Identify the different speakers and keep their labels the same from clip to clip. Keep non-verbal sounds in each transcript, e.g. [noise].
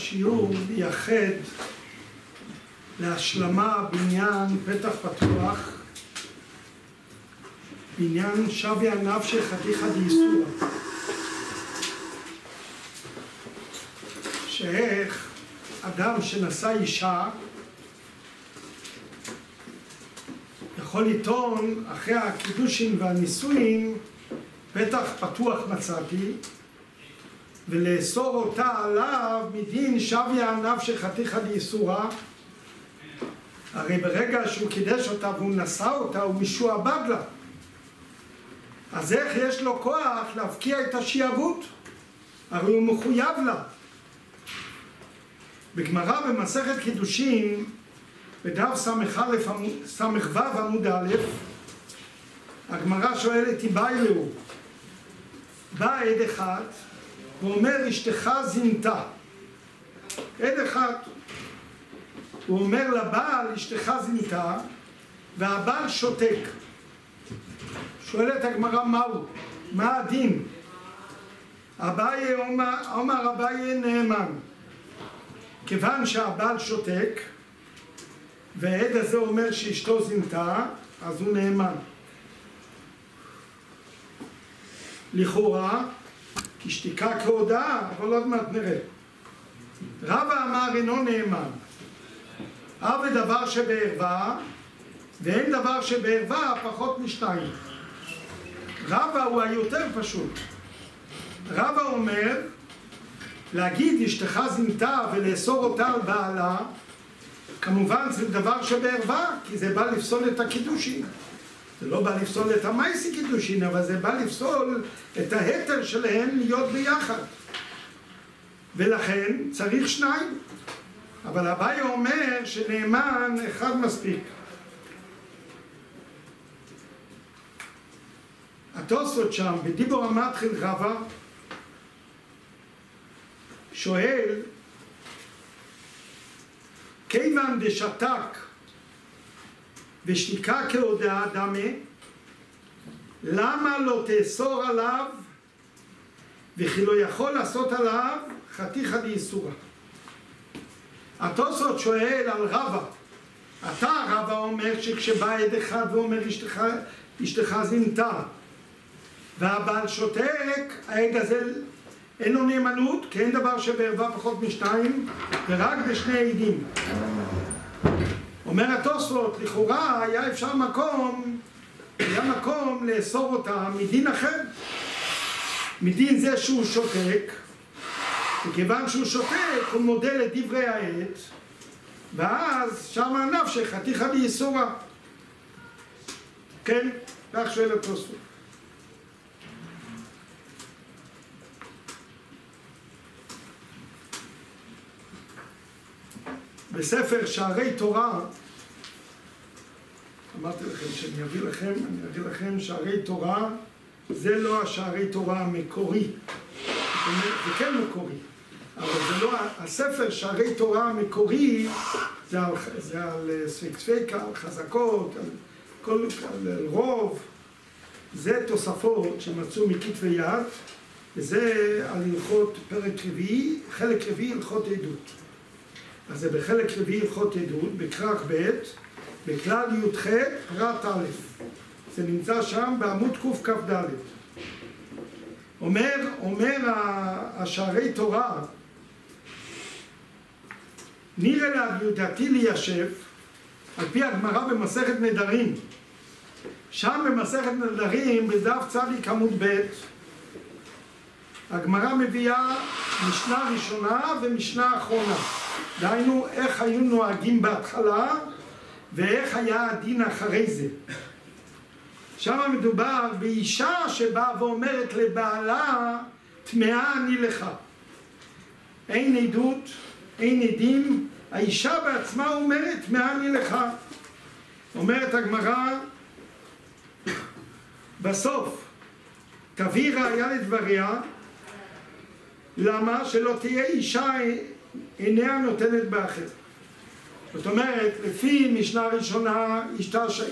Speaker 1: השיעור מייחד להשלמה בעניין פתח פתוח, בעניין שווי הנפשי חתיכא דייסורא. שאיך אדם שנשא אישה יכול לטעון אחרי הקידושין והנישואין פתח פתוח מצאתי ולאסור אותה עליו מדין שוויה הנפשי חתיכא דייסורא הרי ברגע שהוא קידש אותה והוא נשא אותה הוא משועבד לה אז איך יש לו כוח להפקיע את השיעבוד? הרי הוא מחויב לה. בגמרא במסכת קידושין בדף ס"ו עמוד א' הגמרא שואלת איבאילו בא עד אחד ואומר אשתך זינתה. עד אחד. הוא אומר לבעל אשתך זינתה והבעל שותק. שואלת הגמרא מהו? מה הדין? אביי אומר אביי נאמן. כיוון שהבעל שותק והעד הזה אומר שאשתו זינתה אז הוא נאמן. לכאורה כי שתיקה כהודאה אבל עוד מעט נראה. רבא אמר אינו נאמן. אב דבר שבערווה ואין דבר שבערווה פחות משתיים. רבא הוא היותר פשוט. רבא אומר להגיד אשתך זינתה ולאסור אותה על בעלה כמובן זה דבר שבערווה כי זה בא לפסול את הקידושין זה לא בא לפסול את המייסי קידושין אבל זה בא לפסול את ההתר שלהם להיות ביחד. ולכן צריך שניים. אבל אביי אומר שנאמן אחד מספיק. התוספות שם בדיבור המתחיל רבה שואל כיוון דשתק ושתיקה כהודאה דמה למה לא תאסור עליו וכי לא יכול לעשות עליו חתיכא דאיסורא? התוספות שואל על רבא. אתה רבא אומר שכשבא עד אחד ואומר אשתך, אשתך זינתה והבעל שותק העד הזה אין לו נאמנות כי אין דבר שבערווה פחות משתיים ורק בשני עדים אומר התוספות לכאורה היה אפשר מקום היה מקום לאסור אותה מדין אחר. מדין זה שהוא שותק וכיוון שהוא שותק הוא מודה לדברי העת ואז שם הנפשי חתיכא דייסורא כן? כך שואל התוספות. בספר שערי תורה אמרתי לכם שאני אביא לכם, אני אביא לכם שערי תורה זה לא השערי תורה המקורי. זה כן מקורי אבל זה לא, הספר שערי תורה המקורי זה על, זה על ספקספקה, על חזקות, על, כל, על רוב. זה תוספות שמצאו מכתבי יד וזה על הלכות פרק רביעי, חלק רביעי הלכות עדות. אז זה בחלק רביעי הלכות עדות, בכרך ב', בכלל י"ח פרט א', זה נמצא שם בעמוד קכ"ד. אומר, אומר השערי תורה, נראה לעבודתי ליישב, על פי הגמרא במסכת נדרים, שם במסכת נדרים, בדף צדיק עמוד ב', הגמרא מביאה משנה ראשונה ומשנה אחרונה. דהיינו, איך היו נוהגים בהתחלה ואיך היה הדין אחרי זה. שם מדובר באישה שבאה ואומרת לבעלה, טמאה אני לך. אין עדות, אין עדים, האישה בעצמה אומרת, טמאה אני לך. אומרת הגמרא, בסוף, תביא ראיה לדבריה, למה? שלא תהיה אישה איננה נותנת באחר. זאת אומרת, לפי משנה ראשונה,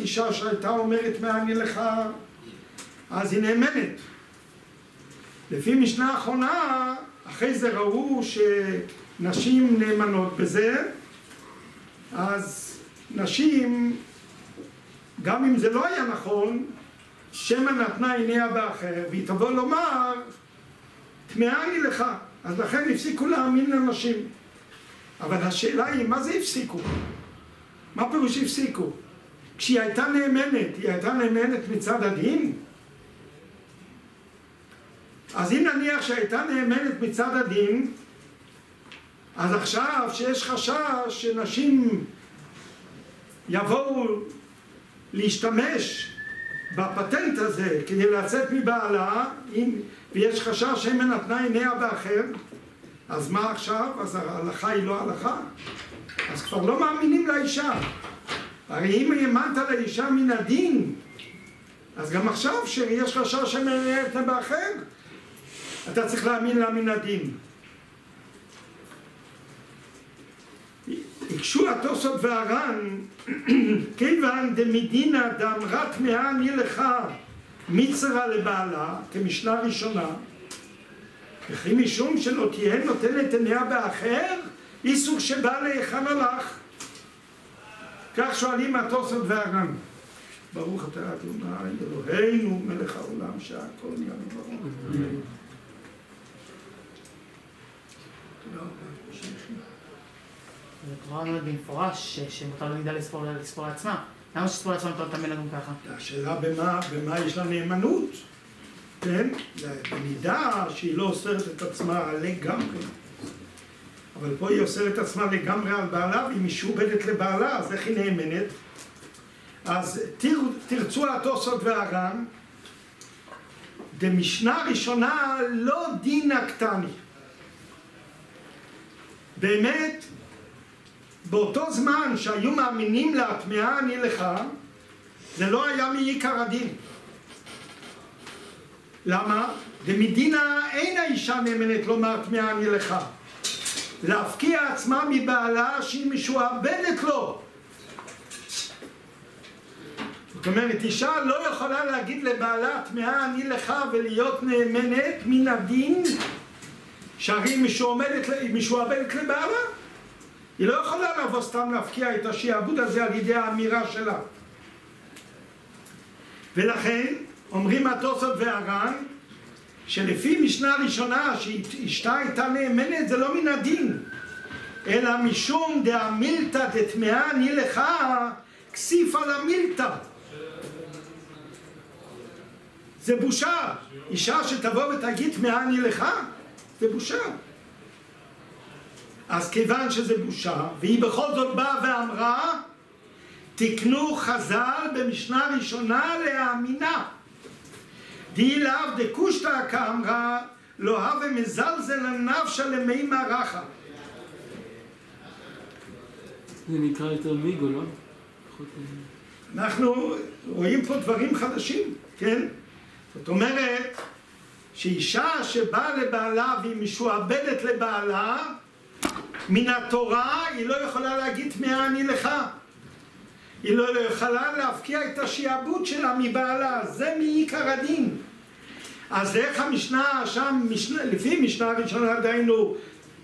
Speaker 1: אישה, שהייתה אומרת מה אני לך, אז היא נאמנת. לפי משנה אחרונה, אחרי זה ראו שנשים נאמנות בזה, אז נשים, גם אם זה לא היה נכון, שמא נתנה עיניה באחר, והיא תבוא לומר, טמאה אני לך. אז לכן הפסיקו להאמין לנשים. אבל השאלה היא, מה זה הפסיקו? מה פירוש הפסיקו? כשהיא הייתה נאמנת, היא הייתה נאמנת מצד הדין? אז אם נניח שהייתה נאמנת מצד הדין, אז עכשיו שיש חשש שנשים יבואו להשתמש בפטנט הזה כדי לצאת מבעלה, אם, ויש חשש שמא נתנה עיניה באחר, אז מה עכשיו? אז ההלכה היא לא הלכה? אז כבר לא מאמינים לאישה. הרי אם האמנת לאישה מן הדין, אז גם עכשיו שיש חשש נתנה באחר, אתה צריך להאמין לה מן הדין. הקשו התוספות והר"ן, כיוון דמדינא דאמרה טמאה אני לך מצרה לבעלה, כמשנה ראשונה, וכי משום שלא תהיה נותנת עיניה באחר, איסור שבא להיכן הלך. כך שואלים התוספות והר"ן. ברוך אתה אדוני אלוהינו מלך העולם שהכל נהיה ברוך. רבה.
Speaker 2: התורה אומרת במפורש שמותר למידה לספור לעצמה. למה שספור לעצמה לא תאמן לנו ככה?
Speaker 1: השאלה במה, במה יש לה נאמנות, כן? במידה שהיא לא אוסרת את עצמה לגמרי. אבל פה היא אוסרת את עצמה לגמרי על בעלה, והיא משועבדת לבעלה, אז איך היא נאמנת? אז תר, תרצו התוספות והר"ן, דמשנה ראשונה לא דינא קטני. באמת, באותו זמן שהיו מאמינים לה, טמאה אני לך, זה לא היה מעיקר הדין. למה? במדינה אין האישה נאמנת לומר טמאה אני לך. להפקיע עצמה מבעלה שהיא משועבדת לו. זאת אומרת, אישה לא יכולה להגיד לבעלה טמאה אני לך ולהיות נאמנת מן הדין שהרי היא משועבדת לבעלה. היא לא יכולה לבוא סתם להפקיע את השיעבוד הזה על ידי האמירה שלה. ולכן אומרים התוספות והר"ן שלפי משנה ראשונה שאשתה הייתה נאמנת זה לא מן הדין אלא משום דאמילתא דטמאה אני לך כסיף על המילתא. זה בושה. אישה שתבוא ותגיד טמאה אני לך זה בושה. אז כיוון שזה בושה, והיא בכל זאת באה ואמרה, תקנו חז"ל במשנה ראשונה להאמינה. די לאו דקושטא כאמרה, לא הווה מזלזל הנפשא למי מערכה.
Speaker 3: זה נקרא יותר מיגו, לא?
Speaker 1: אנחנו רואים פה דברים חדשים, כן? זאת אומרת שאישה שבאה לבעלה והיא משועבדת לבעלה מן התורה היא לא יכולה להגיד טמאה אני לך. היא לא יכולה להפקיע את השיעבוד שלה מבעלה, זה מעיקר הדין. אז איך המשנה שם, משנה, לפי משנה ראשונה דיינו,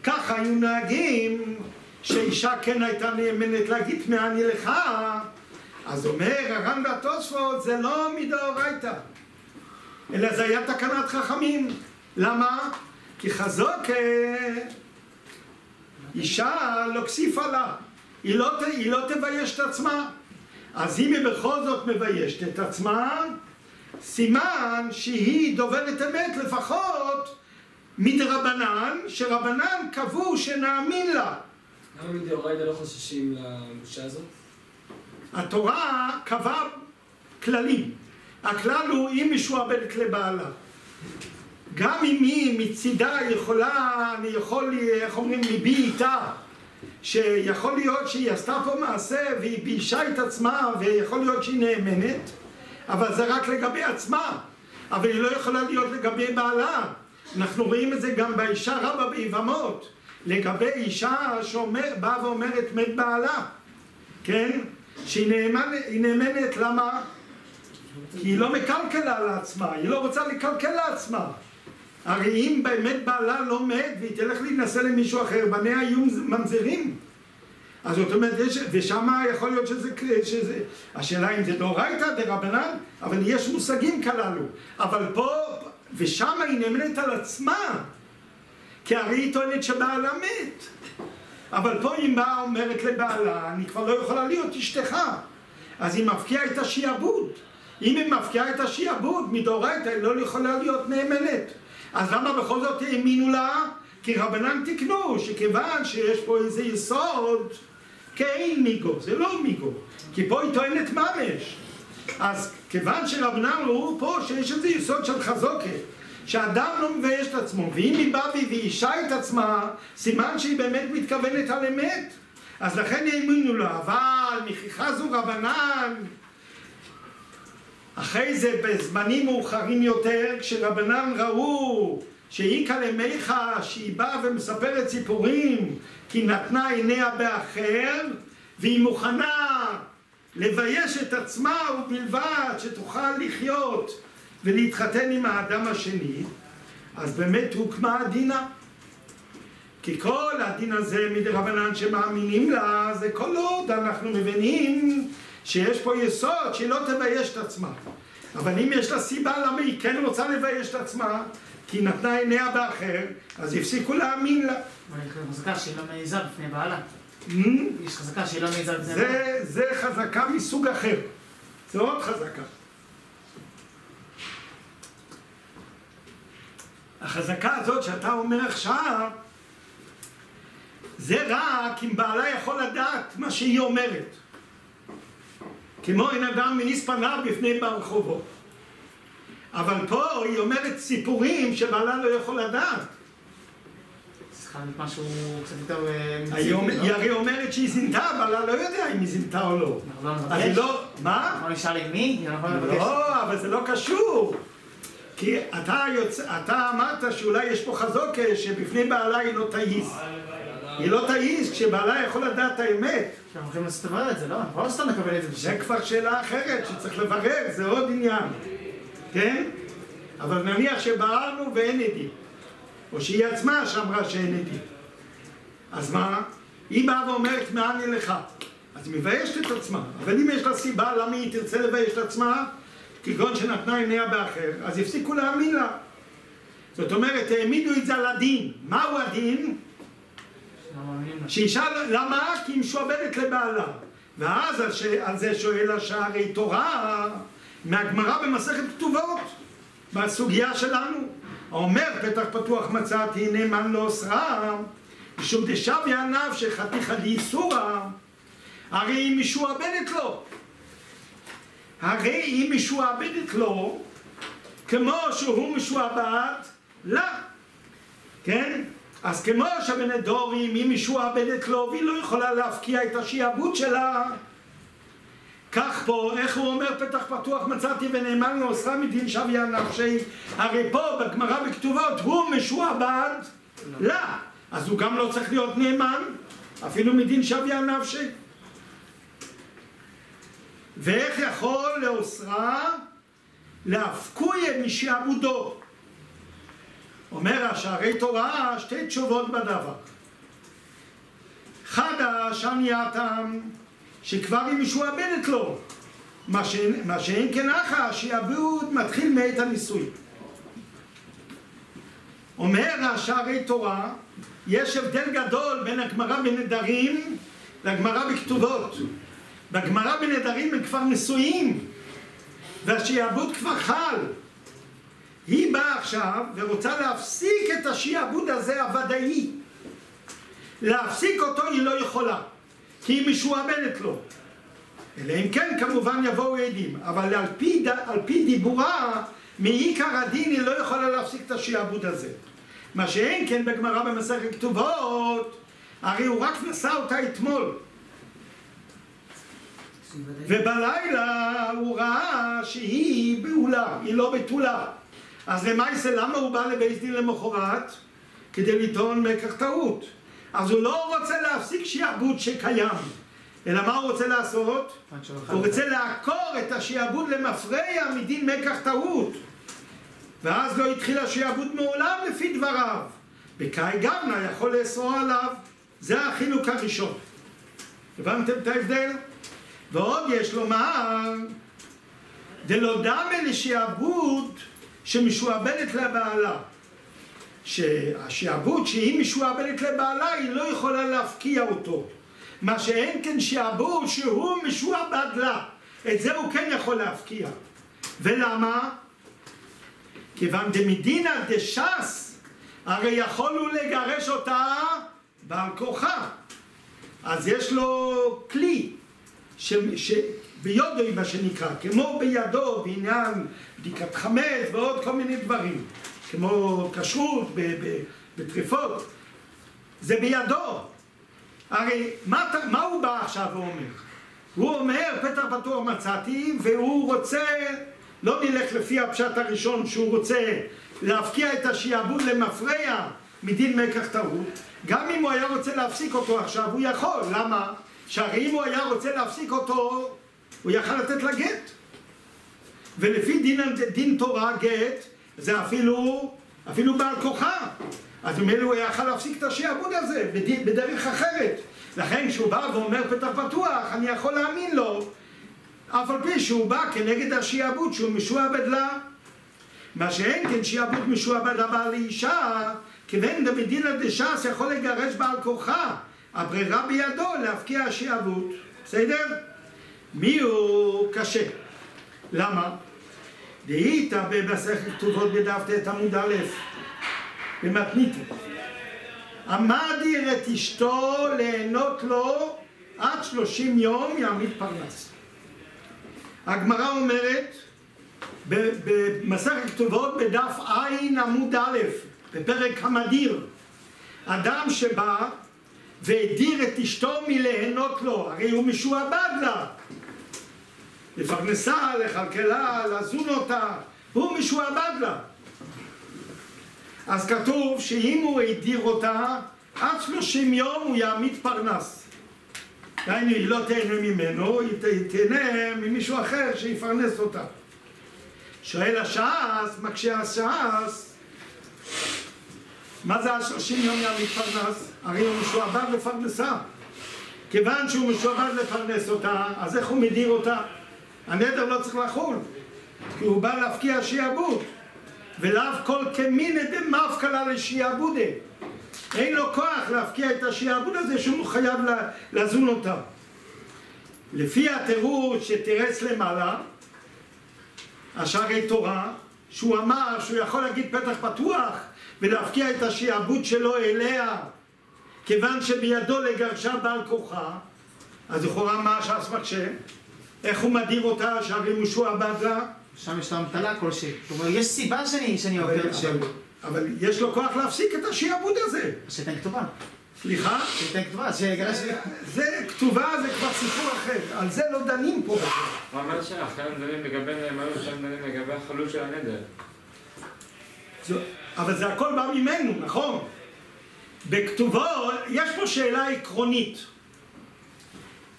Speaker 1: ככה היו נהגים שאישה כן הייתה נאמנת להגיד טמאה אני לך, אז אומר הר"ן והתוספות זה לא מדאורייתא, אלא זה היה תקנת חכמים. למה? כי חזוק אישה לא כסיפה לה, היא לא, היא לא תבייש את עצמה. אז אם היא בכל זאת מביישת את עצמה, סימן שהיא דוברת אמת לפחות מדרבנן, שרבנן קבעו שנאמין לה.
Speaker 3: למה מדאורייתא לא חוששים לבושה הזאת?
Speaker 1: התורה קבעה כללים. הכלל הוא אם משועבדת לבעלה. גם אם היא מצידה יכולה, אני יכול, איך אומרים, ליבי איתה, שיכול להיות שהיא עשתה פה מעשה והיא ביישה את עצמה ויכול להיות שהיא נאמנת, אבל זה רק לגבי עצמה, אבל היא לא יכולה להיות לגבי בעלה. אנחנו רואים את זה גם באישה רבה ביבמות, לגבי אישה שבאה ואומרת מת בעלה, כן? שהיא נאמנת, נאמנת, למה? כי היא לא מקלקלה לעצמה, היא לא רוצה לקלקל לעצמה. הרי אם באמת בעלה לא מת והיא תלך להתנשא למישהו אחר, בניה היו ממזרים. אז זאת אומרת, יש, ושם יכול להיות שזה, שזה, השאלה אם זה דאורייתא דרבנן, אבל יש מושגים כללו. אבל פה, ושם היא נאמנת על עצמה, כי הרי היא טוענת שבעלה מת. אבל פה היא באה אומרת לבעלה, אני כבר לא יכולה להיות אשתך. אז היא מפקיעה את השיעבוד. אם היא מפקיעה את השיעבוד מדאורייתא, היא לא יכולה להיות נאמנת. אז למה בכל זאת האמינו לה? כי רבנן תיקנו, שכיוון שיש פה איזה יסוד, כאין מיגו, זה לא מיגו, כי פה היא טוענת ממש. אז כיוון שרבנן ראו פה שיש איזה יסוד של חזוקה, שאדם לא מבייש את עצמו, ואם היא באה ואישה את עצמה, סימן שהיא באמת מתכוונת על אמת. אז לכן האמינו לה, אבל מכיחה זו רבנן אחרי זה, בזמנים מאוחרים יותר, כשרבנן ראו שאיכא למיכה, שהיא באה ומספרת סיפורים, כי נתנה עיניה באחר, והיא מוכנה לבייש את עצמה ובלבד שתוכל לחיות ולהתחתן עם האדם השני, אז באמת הוקמה הדינה. כי כל הדין הזה מדרבנן שמאמינים לה, זה כל עוד אנחנו מבינים שיש פה יסוד שהיא לא תבייש את עצמה. אבל אם יש לה סיבה למה היא כן רוצה לבייש את עצמה, כי היא נתנה עיניה באחר, אז הפסיקו להאמין לה.
Speaker 2: אבל יש חזקה שהיא לא מעיזה בפני בעלה. יש חזקה שהיא לא מעיזה בפני בעלה.
Speaker 1: זה, חזקה מסוג אחר. זה עוד חזקה. החזקה הזאת שאתה אומר עכשיו, זה רק אם בעלה יכול לדעת מה שהיא אומרת. כמו אין אדם מעיס פניו בפני ברחובו. אבל פה היא אומרת סיפורים שבעלה לא יכול לדעת.
Speaker 2: יותר אה,
Speaker 1: היום,
Speaker 2: מציאותי,
Speaker 1: היא
Speaker 2: לא?
Speaker 1: הרי אומרת שהיא זינתה, בעלה לא יודע אם היא זינתה או לא.
Speaker 2: אנחנו לא
Speaker 1: לא... מה?
Speaker 2: אנחנו נשאל עם מי? לא.
Speaker 1: לא, אבל זה לא קשור. כי אתה, יוצ... אתה אמרת שאולי יש פה חזוקה שבפני בעלה היא לא תעיז. היא לא תעיז כשבעלה יכול לדעת את האמת.
Speaker 2: אנחנו הולכים את זה, לא? אנחנו לא סתם נקבל את זה
Speaker 1: זה. כבר שאלה אחרת שצריך לברר, זה עוד עניין. כן? אבל נניח שבררנו ואין עדים. או שהיא עצמה שאמרה שאין עדים. אז מה? היא באה ואומרת מאן היא לך. אז היא מביישת את עצמה. אבל אם יש לה סיבה למה היא תרצה לבייש את עצמה, כגון שנתנה עיניה באחר, אז הפסיקו להאמין לה. זאת אומרת, העמידו את זה על הדין. מהו הדין? שאישה, למה? כי היא משועבדת לבעלה. ואז. על זה שואל השערי תורה מהגמרא במסכת כתובות, בסוגיה שלנו. אומר פתח פתוח מצאתי נאמן לא אוסרה, משום דשביה ענף שחתיכא דאיסורא, הרי היא משועבדת לו. הרי היא משועבדת לו כמו שהוא משועבד לה. כן? אז כמו שבנדורים היא משועבדת לו והיא לא יכולה להפקיע את השיעבוד שלה כך פה, איך הוא אומר פתח פתוח מצאתי ונאמן לו אוסרה מדין שביה נפשי הרי פה בגמרא בכתובות הוא משועבד לה אז הוא גם לא צריך להיות נאמן אפילו מדין שביה נפשי. ואיך יכול לאוסרה להפקויה משעבודו? אומר השערי תורה שתי תשובות בדבר. חדש ענייתם שכבר היא משועבדת לו. מה שאין, מה שאין כן אחא, שיעבוד מתחיל מעת הנישואין. אומר השערי תורה, יש הבדל גדול בין הגמרא בנדרים לגמרא בכתובות. בגמרא בנדרים הם כבר נשואים, והשיעבוד כבר חל. היא באה עכשיו ורוצה להפסיק את השיעבוד הזה הוודאי. להפסיק אותו היא לא יכולה, כי היא משועבדת לו. אלא אם כן כמובן יבואו עדים, אבל על פי, על פי דיבורה, מעיקר הדין היא לא יכולה להפסיק את השיעבוד הזה. מה שאין כן בגמרא במסכת כתובות, הרי הוא רק נשא אותה אתמול. ובלילה הוא ראה שהיא בעולה, היא לא בתולה. אז למעשה למה הוא בא לבית דין למחרת? כדי לטעון מקח טעות. אז הוא לא רוצה להפסיק שיעבוד שקיים, אלא מה הוא רוצה לעשות? הוא רוצה לעקור את השיעבוד למפרע מדין מקח טעות. ואז לא התחיל השעבוד מעולם לפי דבריו. בקאי גמנה יכול לאסור עליו. זה החילוק הראשון. הבנתם את ההבדל? ועוד יש לומר, דלא דמה לשעבוד שמשועבדת לבעלה. שהשעבוד שהיא משועבדת לבעלה היא לא יכולה להפקיע אותו. מה שאין כן שעבוד שהוא משועבד לה. את זה הוא כן יכול להפקיע. ולמה? כיוון דמדינא דש"ס, הרי יכולנו לגרש אותה בעל כוחה. אז יש לו כלי, ש, ש, ביודוי מה שנקרא, כמו בידו בעניין בדיקת חמץ ועוד כל מיני דברים, כמו כשרות בטריפות, זה בידו. הרי מה, מה הוא בא עכשיו ואומר? הוא אומר, פתח פתוח מצאתי, והוא רוצה, לא נלך לפי הפשט הראשון שהוא רוצה להפקיע את השיעבוד למפרע מדין מקח טעות, גם אם הוא היה רוצה להפסיק אותו עכשיו, הוא יכול. למה? שהרי אם הוא היה רוצה להפסיק אותו, הוא יכל לתת לה גט. ולפי דין, דין תורה גט, זה אפילו, אפילו בעל כוחה. אז ממילא הוא יכל להפסיק את השעבוד הזה בדרך אחרת. לכן כשהוא בא ואומר פתח פתוח, אני יכול להאמין לו, אף על פי שהוא בא כנגד השעבוד שהוא משועבד לה. מה שאין כן שעבוד משועבד הבא לאישה, כיוון דמדינא דש"ס יכול לגרש בעל כוחה, הברירה בידו להפקיע שעבוד. בסדר? מי הוא קשה? למה? דהית במסכת כתובות בדף ט עמוד א' במתניתא עמד את אשתו ליהנות לו עד שלושים יום יעמיד פרנס. הגמרא אומרת במסכת כתובות בדף ע' עמוד א', בפרק המדיר, אדם שבא והדיר את אשתו מליהנות לו, הרי הוא משועבד לה, לפרנסה, לכלכלה, לזון אותה, הוא משועבד לה. אז כתוב שאם הוא הדיר אותה, עד שלושים יום הוא יעמיד פרנס. דהיינו, היא לא תהנה ממנו, היא תהנה ממישהו אחר שיפרנס אותה. שואל הש"ס, מקשה הש"ס, מה זה השלושים יום יעמיד פרנס? הרי הוא משועבד לפרנסה. כיוון שהוא משועבד לפרנס אותה, אז איך הוא מדיר אותה? הנדר לא צריך לחול, כי הוא בא להפקיע שיעבוד. ולאו כל כמינא דמפקלה לשיעבודה. אין לו כוח להפקיע את השיעבוד הזה שהוא חייב לזון אותה. לפי התירוץ שתירץ למעלה, השערי תורה, שהוא אמר שהוא יכול להגיד פתח פתוח ולהפקיע את השיעבוד שלו אליה כיוון שבידו לגרשה בעל כוחה אז לכאורה מה הש"ס מקשה? איך הוא מדיר אותה שהרי משועבד לה?
Speaker 2: שם יש לו אמתלה כלשהי. כלומר, יש סיבה שאני, שאני עובר שם.
Speaker 1: אבל יש לו כוח להפסיק את השיעבוד הזה.
Speaker 2: שתן כתובה.
Speaker 1: סליחה?
Speaker 2: שתן כתובה, שיגרש...
Speaker 1: זה כתובה, זה כבר סיפור אחר. על זה לא דנים פה.
Speaker 4: מה אומר השאלה? אחרי הם דנים לגבי נאמנות, עכשיו דנים לגבי החלול של הנדר.
Speaker 1: אבל זה הכל בא ממנו, נכון? בכתובות, יש פה שאלה עקרונית.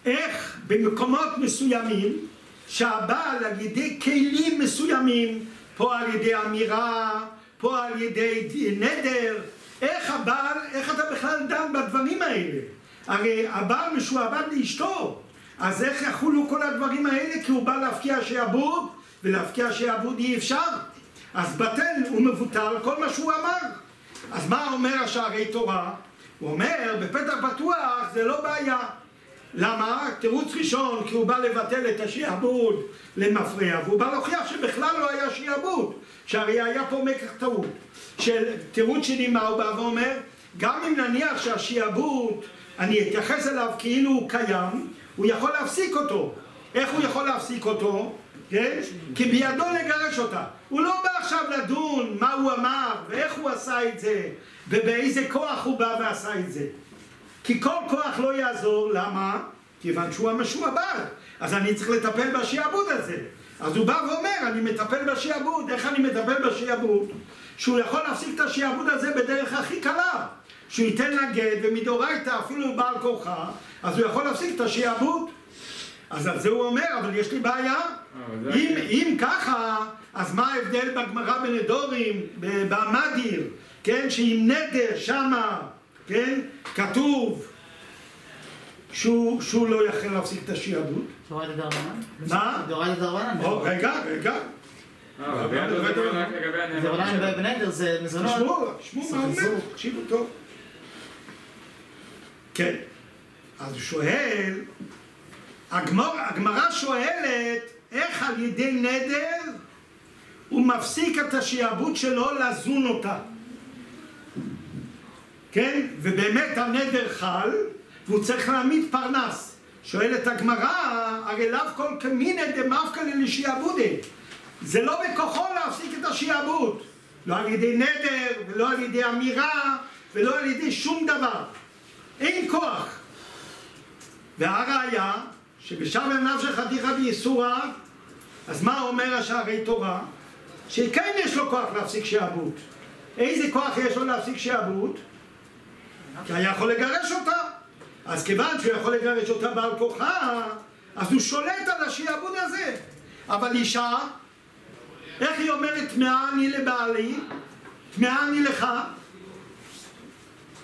Speaker 1: איך במקומות מסוימים שהבעל על ידי כלים מסוימים, פה על ידי אמירה, פה על ידי נדר, איך הבעל, איך אתה בכלל דן בדברים האלה? הרי הבעל משועבד לאשתו, אז איך יחולו כל הדברים האלה? כי הוא בא להפקיע שעבוד, ולהפקיע שעבוד אי אפשר. אז בטל ומבוטל כל מה שהוא אמר. אז מה אומר השערי תורה? הוא אומר, בפתח פתוח זה לא בעיה. למה? תירוץ ראשון, כי הוא בא לבטל את השיעבוד למפרע, והוא בא להוכיח שבכלל לא היה שיעבוד, שהרי היה פה מקח טעות. של תירוץ שני, מה הוא בא ואומר? גם אם נניח שהשיעבוד, אני אתייחס אליו כאילו הוא קיים, הוא יכול להפסיק אותו. איך הוא יכול להפסיק אותו? כן? כי בידו לגרש אותה. הוא לא בא עכשיו לדון מה הוא אמר, ואיך הוא עשה את זה, ובאיזה כוח הוא בא ועשה את זה. כי כל כוח לא יעזור, למה? כיוון שהוא המשועבד. אז אני צריך לטפל בשעבוד הזה. אז הוא בא ואומר, אני מטפל בשעבוד. איך אני מטפל בשעבוד? שהוא יכול להפסיק את השעבוד הזה בדרך הכי קלה. שהוא ייתן לה גט, ומדאורייתא אפילו בעל כוחה, אז הוא יכול להפסיק את השעבוד. אז על זה הוא אומר, אבל יש לי בעיה.
Speaker 4: זה
Speaker 1: אם, אם ככה, אז מה ההבדל בגמרא בנדורים, ב- במדיר, כן, שעם נדר שמה, כן, כתוב שהוא, שהוא לא יכול להפסיק את השיעבוד.
Speaker 2: דורייתא דרבנן?
Speaker 1: מה?
Speaker 2: דורייתא דרבנן.
Speaker 1: רגע, רגע,
Speaker 4: אה, זה
Speaker 2: דורייתא
Speaker 4: שלו.
Speaker 2: בנדר זה מזונות.
Speaker 1: תשמעו, תשמעו מה הוא אומר. תקשיבו טוב. כן, אז הוא שואל, הגמרא שואלת איך על ידי נדר הוא מפסיק את השעבוד שלו לזון אותה. כן? ובאמת הנדר חל, והוא צריך להעמיד פרנס. שואלת הגמרא, הרי לאו כל כמינא דמפקא לשיעבודי. זה לא בכוחו להפסיק את השיעבוד. לא על ידי נדר, ולא על ידי אמירה, ולא על ידי שום דבר. אין כוח. והראיה, שבשם נפשך חתיכה באיסורה, אז מה אומר השערי תורה? שכן יש לו כוח להפסיק שעבוד. איזה כוח יש לו להפסיק שעבוד? כי היה יכול לגרש אותה. אז כיוון שהוא יכול לגרש אותה בעל כוחה, אז הוא שולט על השעבוד הזה. אבל אישה, איך היא אומרת טמאה אני לבעלי, טמאה אני לך?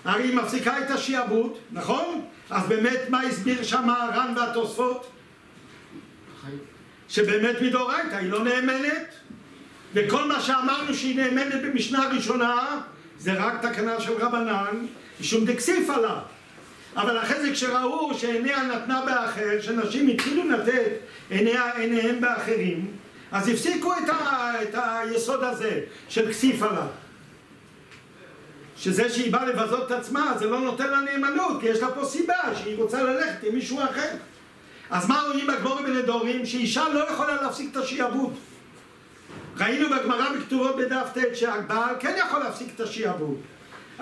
Speaker 1: הרי היא מפסיקה את השעבוד, נכון? אז באמת מה הסביר שם הר"ן והתוספות? שבאמת מדאורייתא היא לא נאמנת וכל מה שאמרנו שהיא נאמנת במשנה הראשונה זה רק תקנה של רבנן משום דקסיפא לה אבל אחרי זה כשראו שעיניה נתנה באחר שנשים התחילו לתת עיניה, עיניהם באחרים אז הפסיקו את, ה, את היסוד הזה של כסיפא לה שזה שהיא באה לבזות את עצמה זה לא נותן לה נאמנות כי יש לה פה סיבה שהיא רוצה ללכת עם מישהו אחר אז מה רואים בגמורי בנדורים? שאישה לא יכולה להפסיק את השעבוד. ראינו בגמרא בכתובות בדף ט' שהבעל כן יכול להפסיק את השעבוד.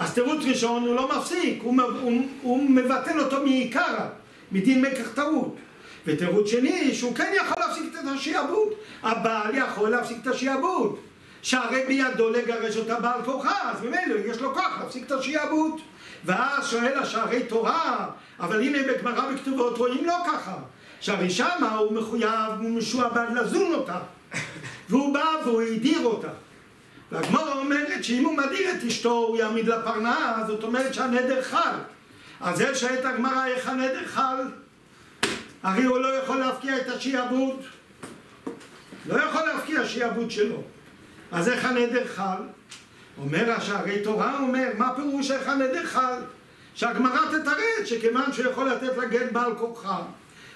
Speaker 1: אז תירוץ ראשון הוא לא מפסיק, הוא, הוא, הוא מבטל אותו מעיקרא, מדין מקח טעות. ותירוץ שני שהוא כן יכול להפסיק את השעבוד. הבעל יכול להפסיק את השעבוד. שהרי בידו לגרש אותה בעל כוחה, אז ממילא יש לו כוח להפסיק את השעבוד. ואז שואל השערי תורה, אבל הנה בגמרא בכתובות רואים לא ככה. שהרי שמה הוא מחויב, הוא משועבד לזון אותה. והוא בא והוא הדיר אותה. והגמרא אומרת שאם הוא מדיר את אשתו הוא יעמיד לה פרנס, זאת אומרת שהנדר חל. אז זה שואלת הגמרא איך הנדר חל? הרי הוא לא יכול להפקיע את השעבוד. לא יכול להפקיע שעבוד שלו. אז איך הנדר חל? אומר השערי תורה, אומר, מה פירוש איך הנדר חל? שהגמרא תתרץ שכיוון שהוא יכול לתת לה גט בעל כורחה,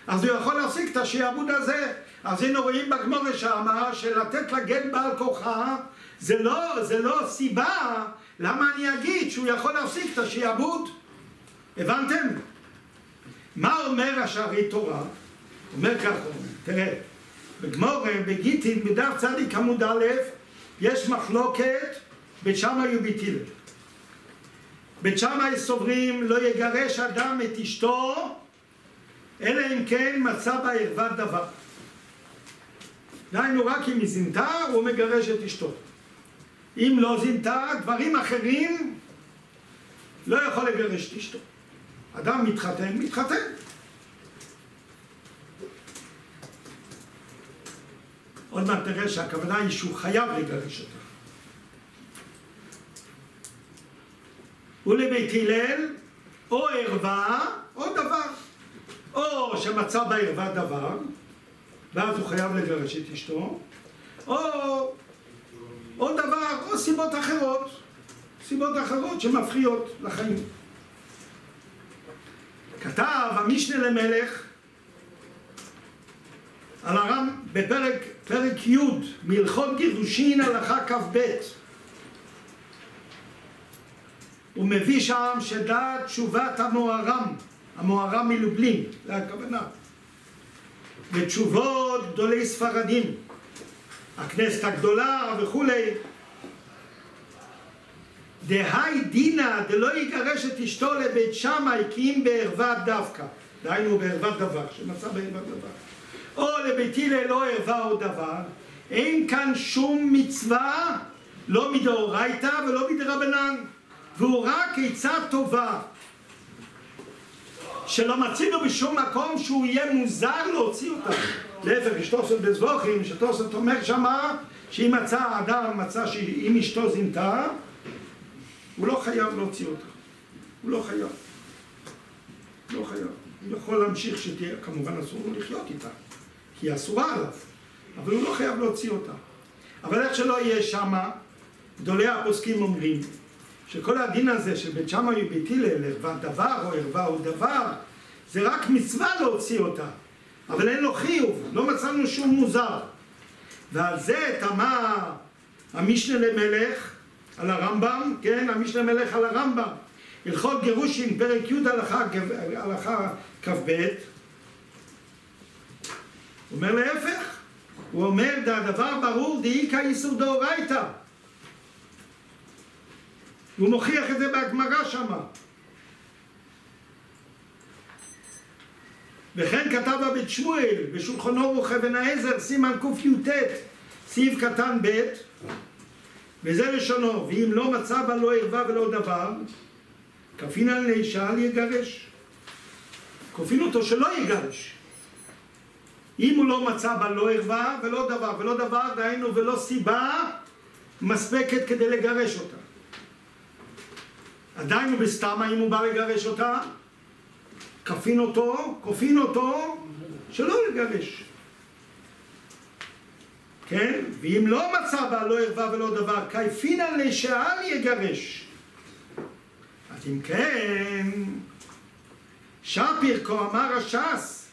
Speaker 1: אז הוא יכול להפסיק את השעבוד הזה. אז הנה רואים בגמרא שמה שלתת לה גט בעל כורחה זה לא, זה לא סיבה למה אני אגיד שהוא יכול להפסיק את השעבוד. הבנתם? מה אומר השערי תורה? אומר ככה, תראה, בגמור, בגיטין, בדף צדיק עמוד א', יש מחלוקת בית שמאי ובית הלל. בית שמאי סוברים לא יגרש אדם את אשתו אלא אם כן מצא בה ערוות דבר. דהיינו רק אם היא זינתה הוא מגרש את אשתו. אם לא זינתה דברים אחרים לא יכול לגרש את אשתו. אדם מתחתן, מתחתן. עוד מעט תראה שהכוונה היא שהוא חייב לגרש אותה. ולבית הלל, או ערווה, או דבר. או שמצא בערווה דבר, ואז הוא חייב לגרש את אשתו, או, או דבר, או סיבות אחרות, סיבות אחרות שמפריעות לחיים. כתב המשנה למלך על הרם בפרק פרק י' מהלכות גירושין הלכה כ"ב הוא מביא שם שדעת תשובת המוהר"ם, המוהר"ם מלובלין, זה הכוונה. ותשובות גדולי ספרדים, הכנסת הגדולה וכולי. דהי דינא דלא יגרש את אשתו לבית שמאי כי אם בערוות דווקא, דהיינו בערוות דבר, שמצא בערוות דבר. או לבית הלל לא ערווה או דבר, אין כאן שום מצווה, לא מדאורייתא ולא מדרבנן. והוא רק עצה טובה. שלא מצינו בשום מקום שהוא יהיה מוזר להוציא אותה. להפך, אשתו של בזבוכים, שתוספות אומר שמה, שאם מצא אדם, מצא שאם אשתו זינתה, הוא לא חייב להוציא אותה. הוא לא חייב. לא חייב. הוא יכול להמשיך שתהיה, כמובן אסור לו לחיות איתה, כי היא אסורה עליו, אבל הוא לא חייב להוציא אותה. אבל איך שלא יהיה שמה, גדולי הפוסקים אומרים שכל הדין הזה של בית שמאי ובית הלל, דבר או ערווה הוא דבר, זה רק מצווה להוציא אותה, אבל אין לו חיוב, לא מצאנו שום מוזר. ועל זה תמה המשנה למלך על הרמב"ם, כן, המשנה למלך על הרמב"ם. הלכות גירושין, פרק י' הלכה, הלכה כ"ב, אומר להפך, הוא אומר, הדבר ברור דאיכא איסור דאורייתא. הוא מוכיח את זה בהגמרא שמה. וכן כתב הבית שמואל בשולחנו ערוך אבן העזר סימן קי"ט סעיף קטן ב' וזה לשונו ואם לא מצא בה לא ערווה ולא דבר כפין על לאישה אל יגרש. כופין אותו שלא יגרש. אם הוא לא מצא בה לא ערווה ולא דבר ולא דבר דהיינו ולא סיבה מספקת כדי לגרש אותה. עדיין הוא בסתמה אם הוא בא לגרש אותה כפין אותו, כופין אותו, שלא לגרש. כן? ואם לא מצא בה לא ערווה ולא דבר, כיפינן לשאל יגרש. אז אם כן, שפיר כה אמר הש"ס,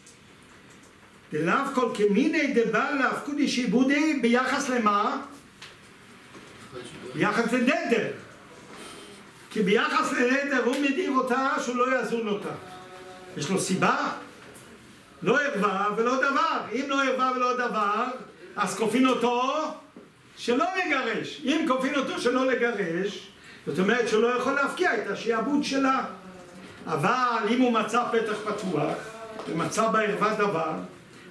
Speaker 1: דלאו כל כמיני דבעל להפקודי שעבודי ביחס למה? ביחס לנדר. כי ביחס לנדר הוא מדיר אותה שהוא לא יזון אותה. יש לו סיבה? לא ערווה ולא דבר. אם לא ערווה ולא דבר, אז כופין אותו שלא לגרש. אם כופין אותו שלא לגרש, זאת אומרת שהוא לא יכול להפקיע את השעבוד שלה. אבל אם הוא מצא פתח פתוח, ומצא בערווה דבר,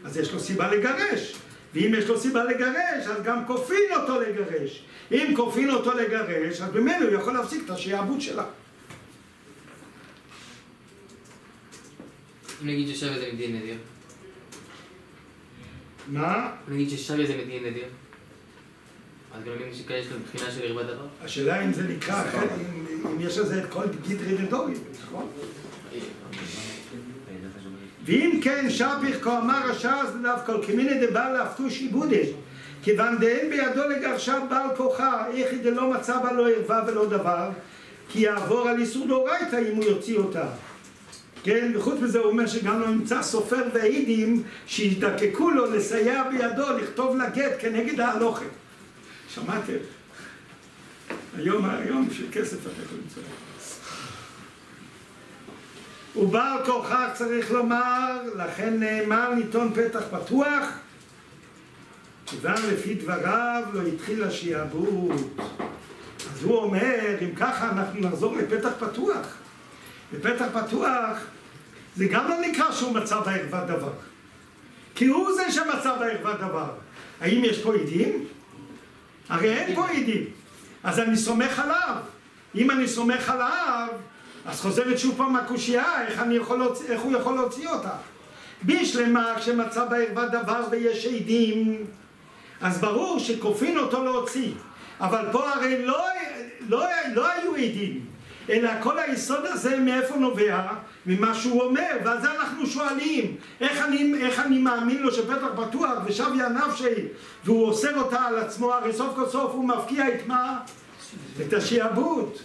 Speaker 1: אז יש לו סיבה לגרש. ואם יש לו סיבה לגרש, אז גם כופין אותו לגרש. אם כופין אותו לגרש, אז ממנו הוא יכול להפסיק את השעבוד שלה.
Speaker 5: נגיד ששווה זה מדין נדיר.
Speaker 1: מה?
Speaker 5: נגיד ששווה זה מדין נדיר. אז גם אם שכאלה יש לו מבחינה של ערווה דבר?
Speaker 1: השאלה אם זה נקרא, אחרת, אם, יש לזה את כל גיטרי ודורי, נכון? ואם כן שפיך כה אמר הש"ס דווקא כמיני דבעל להפתוש עיבודי כיוון דאין בידו לגרשה בעל כוחה איך היא דלא מצא בה לא ערווה ולא דבר כי יעבור על איסור דאורייתא אם הוא יוציא אותה כן, וחוץ מזה הוא אומר שגם לא נמצא סופר והעידים שיזדקקו לו לסייע בידו לכתוב לה גט כנגד ההלוכת. שמעתם? היום, היום של כסף אתה יכול למצוא. ובעל כוכך צריך לומר, לכן נאמר ניתון פתח פתוח, כיוון לפי דבריו לא התחיל השיעבוד. אז הוא אומר, אם ככה אנחנו נחזור לפתח פתוח. בפתח פתוח זה גם לא נקרא שהוא מצא בערווה דבר. כי הוא זה שמצא בערווה דבר. האם יש פה עדים? הרי אין פה עדים. אז אני סומך עליו. אם אני סומך עליו, אז חוזרת שוב פעם הקושייה, איך, איך הוא יכול להוציא אותה. בשלמה, כשמצא בערווה דבר ויש עדים, אז ברור שכופין אותו להוציא. אבל פה הרי לא, לא, לא היו עדים. אלא כל היסוד הזה מאיפה נובע? ממה שהוא אומר, ועל זה אנחנו שואלים. איך אני, איך אני מאמין לו שפתח פתוח ושביה נפשי והוא אוסר אותה על עצמו, הרי סוף כל סוף הוא מפקיע את מה? את השיעבוד.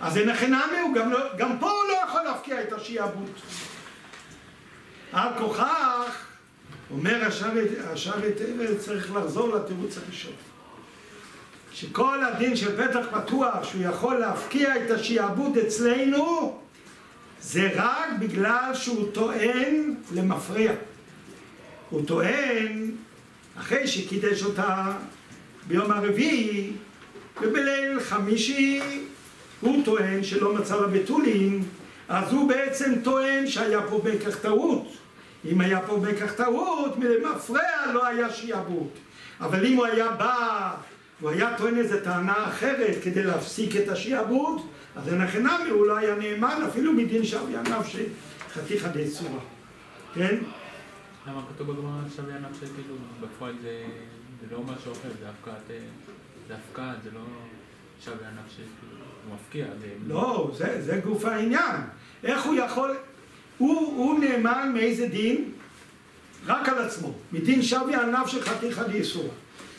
Speaker 1: אז אין הכי נמי, גם, לא, גם פה הוא לא יכול להפקיע את השיעבוד. על כוכך אומר השבת ארץ צריך לחזור לתירוץ הראשון שכל הדין של פתח פתוח שהוא יכול להפקיע את השיעבוד אצלנו זה רק בגלל שהוא טוען למפריע. הוא טוען, אחרי שקידש אותה ביום הרביעי ובליל חמישי, הוא טוען שלא מצא לה בתולין, אז הוא בעצם טוען שהיה פה בכך טעות. אם היה פה בכך טעות, מלמפרע לא היה שיעבוד. אבל אם הוא היה בא והוא היה טוען איזו טענה אחרת כדי להפסיק את השיעבוד, אז אין הכי נמי, הוא לא היה נאמן אפילו מדין שביה נפשי. חתיכא דאסורא, כן?
Speaker 6: למה כתוב בגמרא שווה ענף שכאילו בפועל זה לא משהו אחר, זה הפקעת, זה הפקעת, זה לא שווה ענף שכאילו הוא מפקיע.
Speaker 1: לא, זה, גוף העניין. איך הוא יכול... הוא, הוא נאמן מאיזה דין? רק על עצמו. מדין שווה על נפשך חתיכא דאיסורא.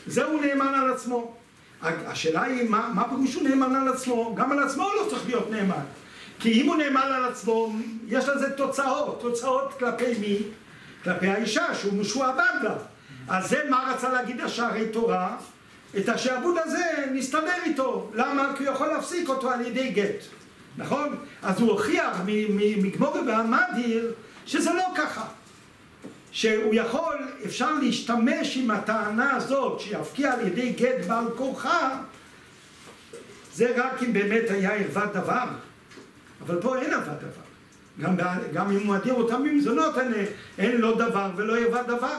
Speaker 1: זה הוא נאמן על עצמו. השאלה היא, מה, מה פירוש הוא נאמן על עצמו? גם על עצמו הוא לא צריך להיות נאמן. כי אם הוא נאמן על עצמו, יש לזה תוצאות. תוצאות כלפי מי? כלפי האישה, שהוא משועבד לה. אז זה מה רצה להגיד השערי תורה? את השעבוד הזה נסתדר איתו. למה? כי הוא יכול להפסיק אותו על ידי גט. נכון? אז הוא הוכיח מגמורי והמדיר שזה לא ככה. שהוא יכול, אפשר להשתמש עם הטענה הזאת שיפקיע על ידי גט בעל כורחה זה רק אם באמת היה ערוות דבר. אבל פה אין ערוות דבר. גם, גם אם הוא מדיר אותם במזונות אין, אין לא דבר ולא ערוות דבר.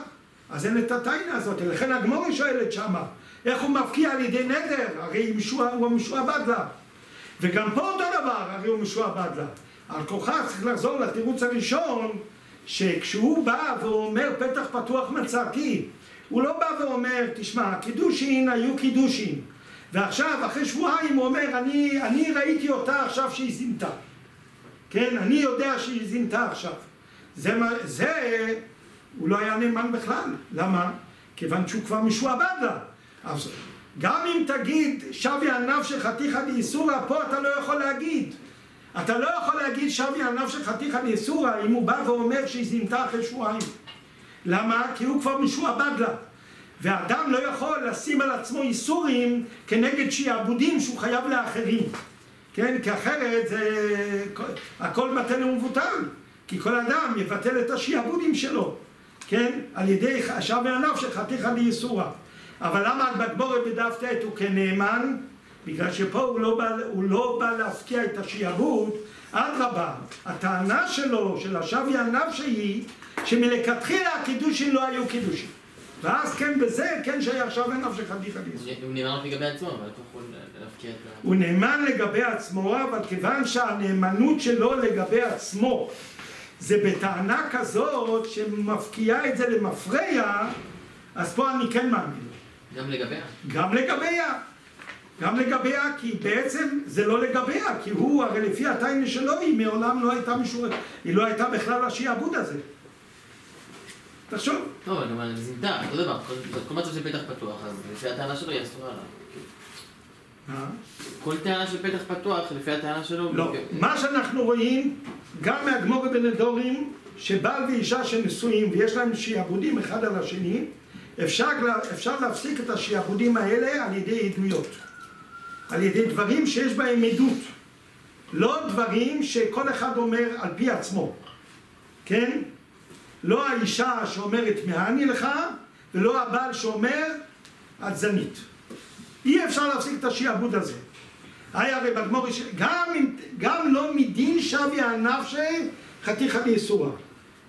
Speaker 1: אז אין את הטיינה הזאת. לכן הגמורי שואלת שמה איך הוא מפקיע על ידי נדר? הרי משוע, הוא משועבד לה וגם פה אותו דבר הרי הוא משועבד לה על כורחה צריך לחזור לתירוץ הראשון שכשהוא בא ואומר פתח פתוח מצאתי, הוא לא בא ואומר, תשמע, קידושין היו קידושין, ועכשיו, אחרי שבועיים הוא אומר, אני, אני ראיתי אותה עכשיו שהיא זינתה. כן, אני יודע שהיא זינתה עכשיו. זה, זה, הוא לא היה נאמן בכלל. למה? כיוון שהוא כבר משועבד לה. אז גם אם תגיד, שבי על נפשך חתיכא דאיסורא, פה אתה לא יכול להגיד. אתה לא יכול להגיד שבי על נפשך חתיכא דאיסורא אם הוא בא ואומר שהיא זינתה אחרי שבועיים. למה? כי הוא כבר משועבד לה. ואדם לא יכול לשים על עצמו איסורים כנגד שיעבודים שהוא חייב לאחרים. כן? כי אחרת זה... הכל בטל ומבוטל. כי כל אדם יבטל את השיעבודים שלו. כן? על ידי שבי על נפשך חתיכא דאיסורא. אבל למה בגמורת בדף ט' הוא כנאמן? בגלל שפה הוא לא בא, הוא לא בא להפקיע את השיעבוד, אדרבה, הטענה שלו, של השבי הנפשי שמלכתחילה הקידושים לא היו קידושים. ואז כן בזה, כן שהיה שווה נפשך חתיכא דאיסורא.
Speaker 5: הוא נאמן לגבי עצמו, אבל אתה יכול להפקיע את ה...
Speaker 1: הוא נאמן לגבי עצמו, אבל כיוון שהנאמנות שלו לגבי עצמו זה בטענה כזאת שמפקיעה את זה למפרע, אז פה אני כן מאמין.
Speaker 5: גם לגביה?
Speaker 1: גם לגביה. גם לגביה, כי בעצם זה לא לגביה, כי הוא, הרי לפי הטיינה שלו, היא מעולם לא הייתה משוררת, היא לא הייתה בכלל השיעבוד הזה. תחשוב.
Speaker 5: טוב, אני אומר, זינתה, אותו דבר, כל מצב של פתח פתוח, אז לפי הטענה שלו היא אסורה לה.
Speaker 1: מה?
Speaker 5: כל טענה של פתח פתוח, לפי הטענה שלו...
Speaker 1: לא. מה שאנחנו רואים, גם מהגמורי בנדורים, שבעל ואישה שנשואים ויש להם שיעבודים אחד על השני, אפשר, אפשר להפסיק את השיעבודים האלה על ידי עדויות. על ידי דברים שיש בהם עדות. לא דברים שכל אחד אומר על פי עצמו. כן? לא האישה שאומרת מהני לך, ולא הבעל שאומר את זנית. אי אפשר להפסיק את השיעבוד הזה. היה הרי בגמור, גם, גם לא מדין שבי הנפשי חתיכא דאיסורא.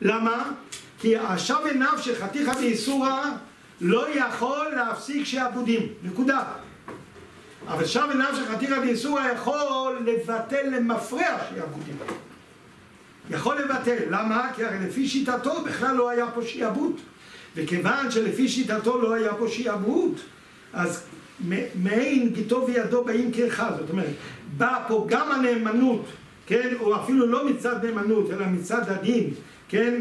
Speaker 1: למה? כי השבי נפשי חתיכא דאיסורא לא יכול להפסיק שיעבודים. נקודה. אבל שבי נפשי חתיכא דאיסורא יכול לבטל למפרע שיעבודים. יכול לבטל. למה? כי הרי לפי שיטתו בכלל לא היה פה שיעבוד. וכיוון שלפי שיטתו לא היה פה שיעבוד, אז מעין גיטו וידו באים כאחד. זאת אומרת, באה פה גם הנאמנות, כן? או אפילו לא מצד נאמנות, אלא מצד הדין, כן?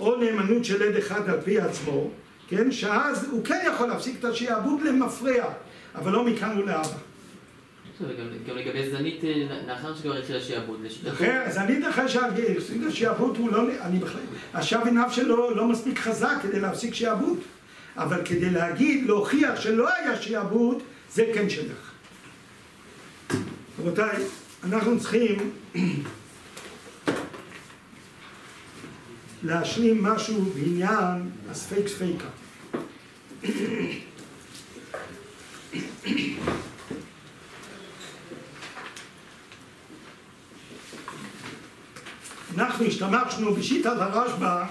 Speaker 1: או נאמנות של עד אחד על פי עצמו, כן? שאז הוא כן יכול להפסיק את השיעבוד למפרע, אבל לא מכאן ולהבא.
Speaker 5: גם לגבי זנית, לאחר שכבר התחיל השיעבוד, לשיטתו...
Speaker 1: זנית אחרי שהפסיק השיעבוד הוא לא... אני בכלל... השב עיניו שלו לא מספיק חזק כדי להפסיק שיעבוד. אבל כדי להגיד, להוכיח שלא היה שיעבוד, זה כן שייך. רבותיי, אנחנו צריכים להשלים משהו בעניין הספייק ספייקה. אנחנו השתמשנו בשיטת הרשב"א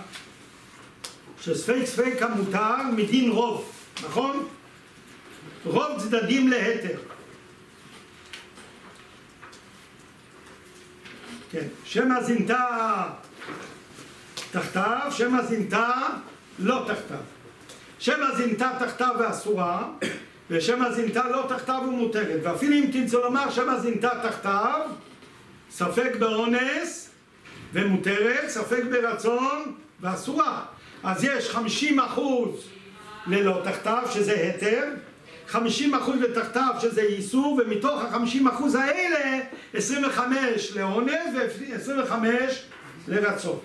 Speaker 1: שספייק ספייקה מותר מדין רוב, נכון? רוב צדדים להתר. כן, שמא זינתה תחתיו, שמא זינתה לא תחתיו. שמא זינתה תחתיו ואסורה, ושמא זינתה לא תחתיו ומותרת. ואפילו אם תרצו לומר שמא זינתה תחתיו, ספק באונס ומותרת, ספק ברצון ואסורה. אז יש 50 אחוז ללא תחתיו, שזה היתר, 50 אחוז לתחתיו, שזה איסור, ומתוך ה-50 אחוז האלה, 25 לאונס ו-25 לרצון.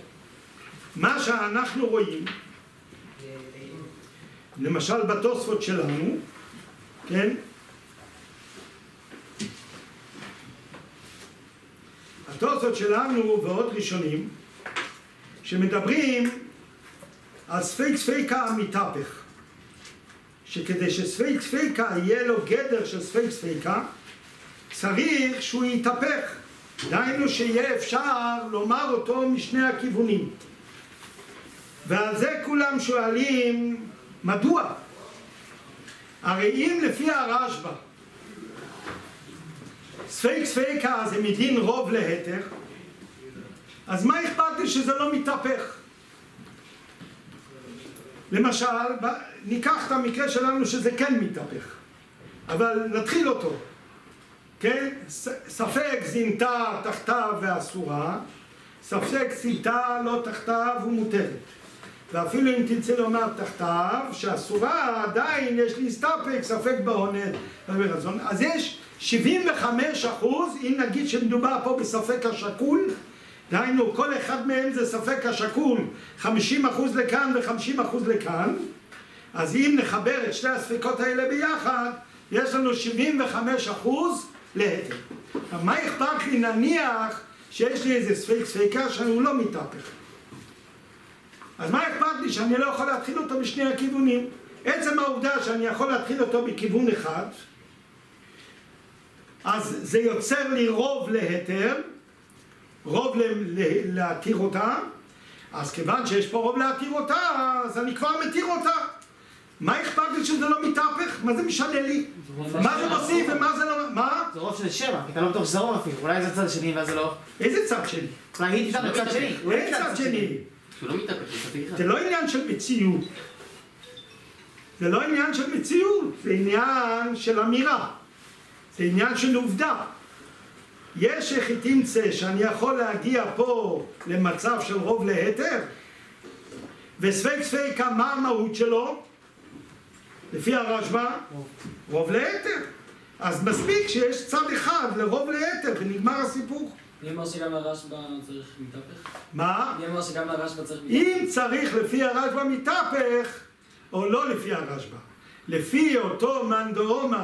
Speaker 1: מה שאנחנו רואים, למשל בתוספות שלנו, כן? התוספות שלנו ועוד ראשונים, שמדברים על ספק ספיקא המתהפך. שכדי שספק ספיקא יהיה לו גדר של ספק ספיקא, צריך שהוא יתהפך. דהיינו שיהיה אפשר לומר אותו משני הכיוונים. ועל זה כולם שואלים, מדוע? הרי אם לפי הרשב"א ספייק ספייקה זה מדין רוב להתר, אז מה אכפת לי שזה לא מתהפך? למשל, ניקח את המקרה שלנו שזה כן מתהפך, אבל נתחיל אותו, כן? ספק זינתה תחתיו ואסורה, ספק סיתה לא תחתיו ומותרת. ואפילו אם תרצה לומר תחתיו, שאסורה עדיין יש להסתפק, ספק בעונד וברצון. אז יש 75 אחוז, אם נגיד שמדובר פה בספק השקול, דהיינו כל אחד מהם זה ספק השקול, 50 אחוז לכאן ו-50 אחוז לכאן, אז אם נחבר את שתי הספקות האלה ביחד, יש לנו 75 אחוז להתר. מה אכפת לי נניח שיש לי איזה ספק ספקה שהוא לא מתהפך? אז מה אכפת לי שאני לא יכול להתחיל אותו בשני הכיוונים? עצם העובדה שאני יכול להתחיל אותו בכיוון אחד, אז זה יוצר לי רוב להתר, רוב להתיר אותה, אז כיוון שיש פה רוב להתיר אותה, אז אני כבר מתיר אותה. מה אכפת לי שזה לא מתהפך? מה זה משנה לי? מה זה מוסיף ומה זה לא... מה?
Speaker 2: זה רוב של שבע, כי אתה לא בטוח שזה רוב אפילו, אולי זה צד שני ואז זה לא...
Speaker 1: איזה צד שני?
Speaker 2: אולי היא בצד שני.
Speaker 1: אין צד שני.
Speaker 5: לא זה
Speaker 1: לא עניין של מציאות. זה לא עניין של מציאות, זה עניין של אמירה. זה עניין של עובדה. יש תמצא שאני יכול להגיע פה למצב של רוב להתר? וספק ספקה, מה המהות שלו? לפי הרשב"א, רוב להתר. אז מספיק שיש צד אחד לרוב להתר ונגמר הסיפור.
Speaker 3: מי אמר שגם הרשב"א צריך מתהפך?
Speaker 1: מה?
Speaker 3: מי אמר שגם הרשב"א צריך מתהפך?
Speaker 1: אם צריך לפי הרשב"א מתהפך, או לא לפי הרשב"א. לפי אותו מאן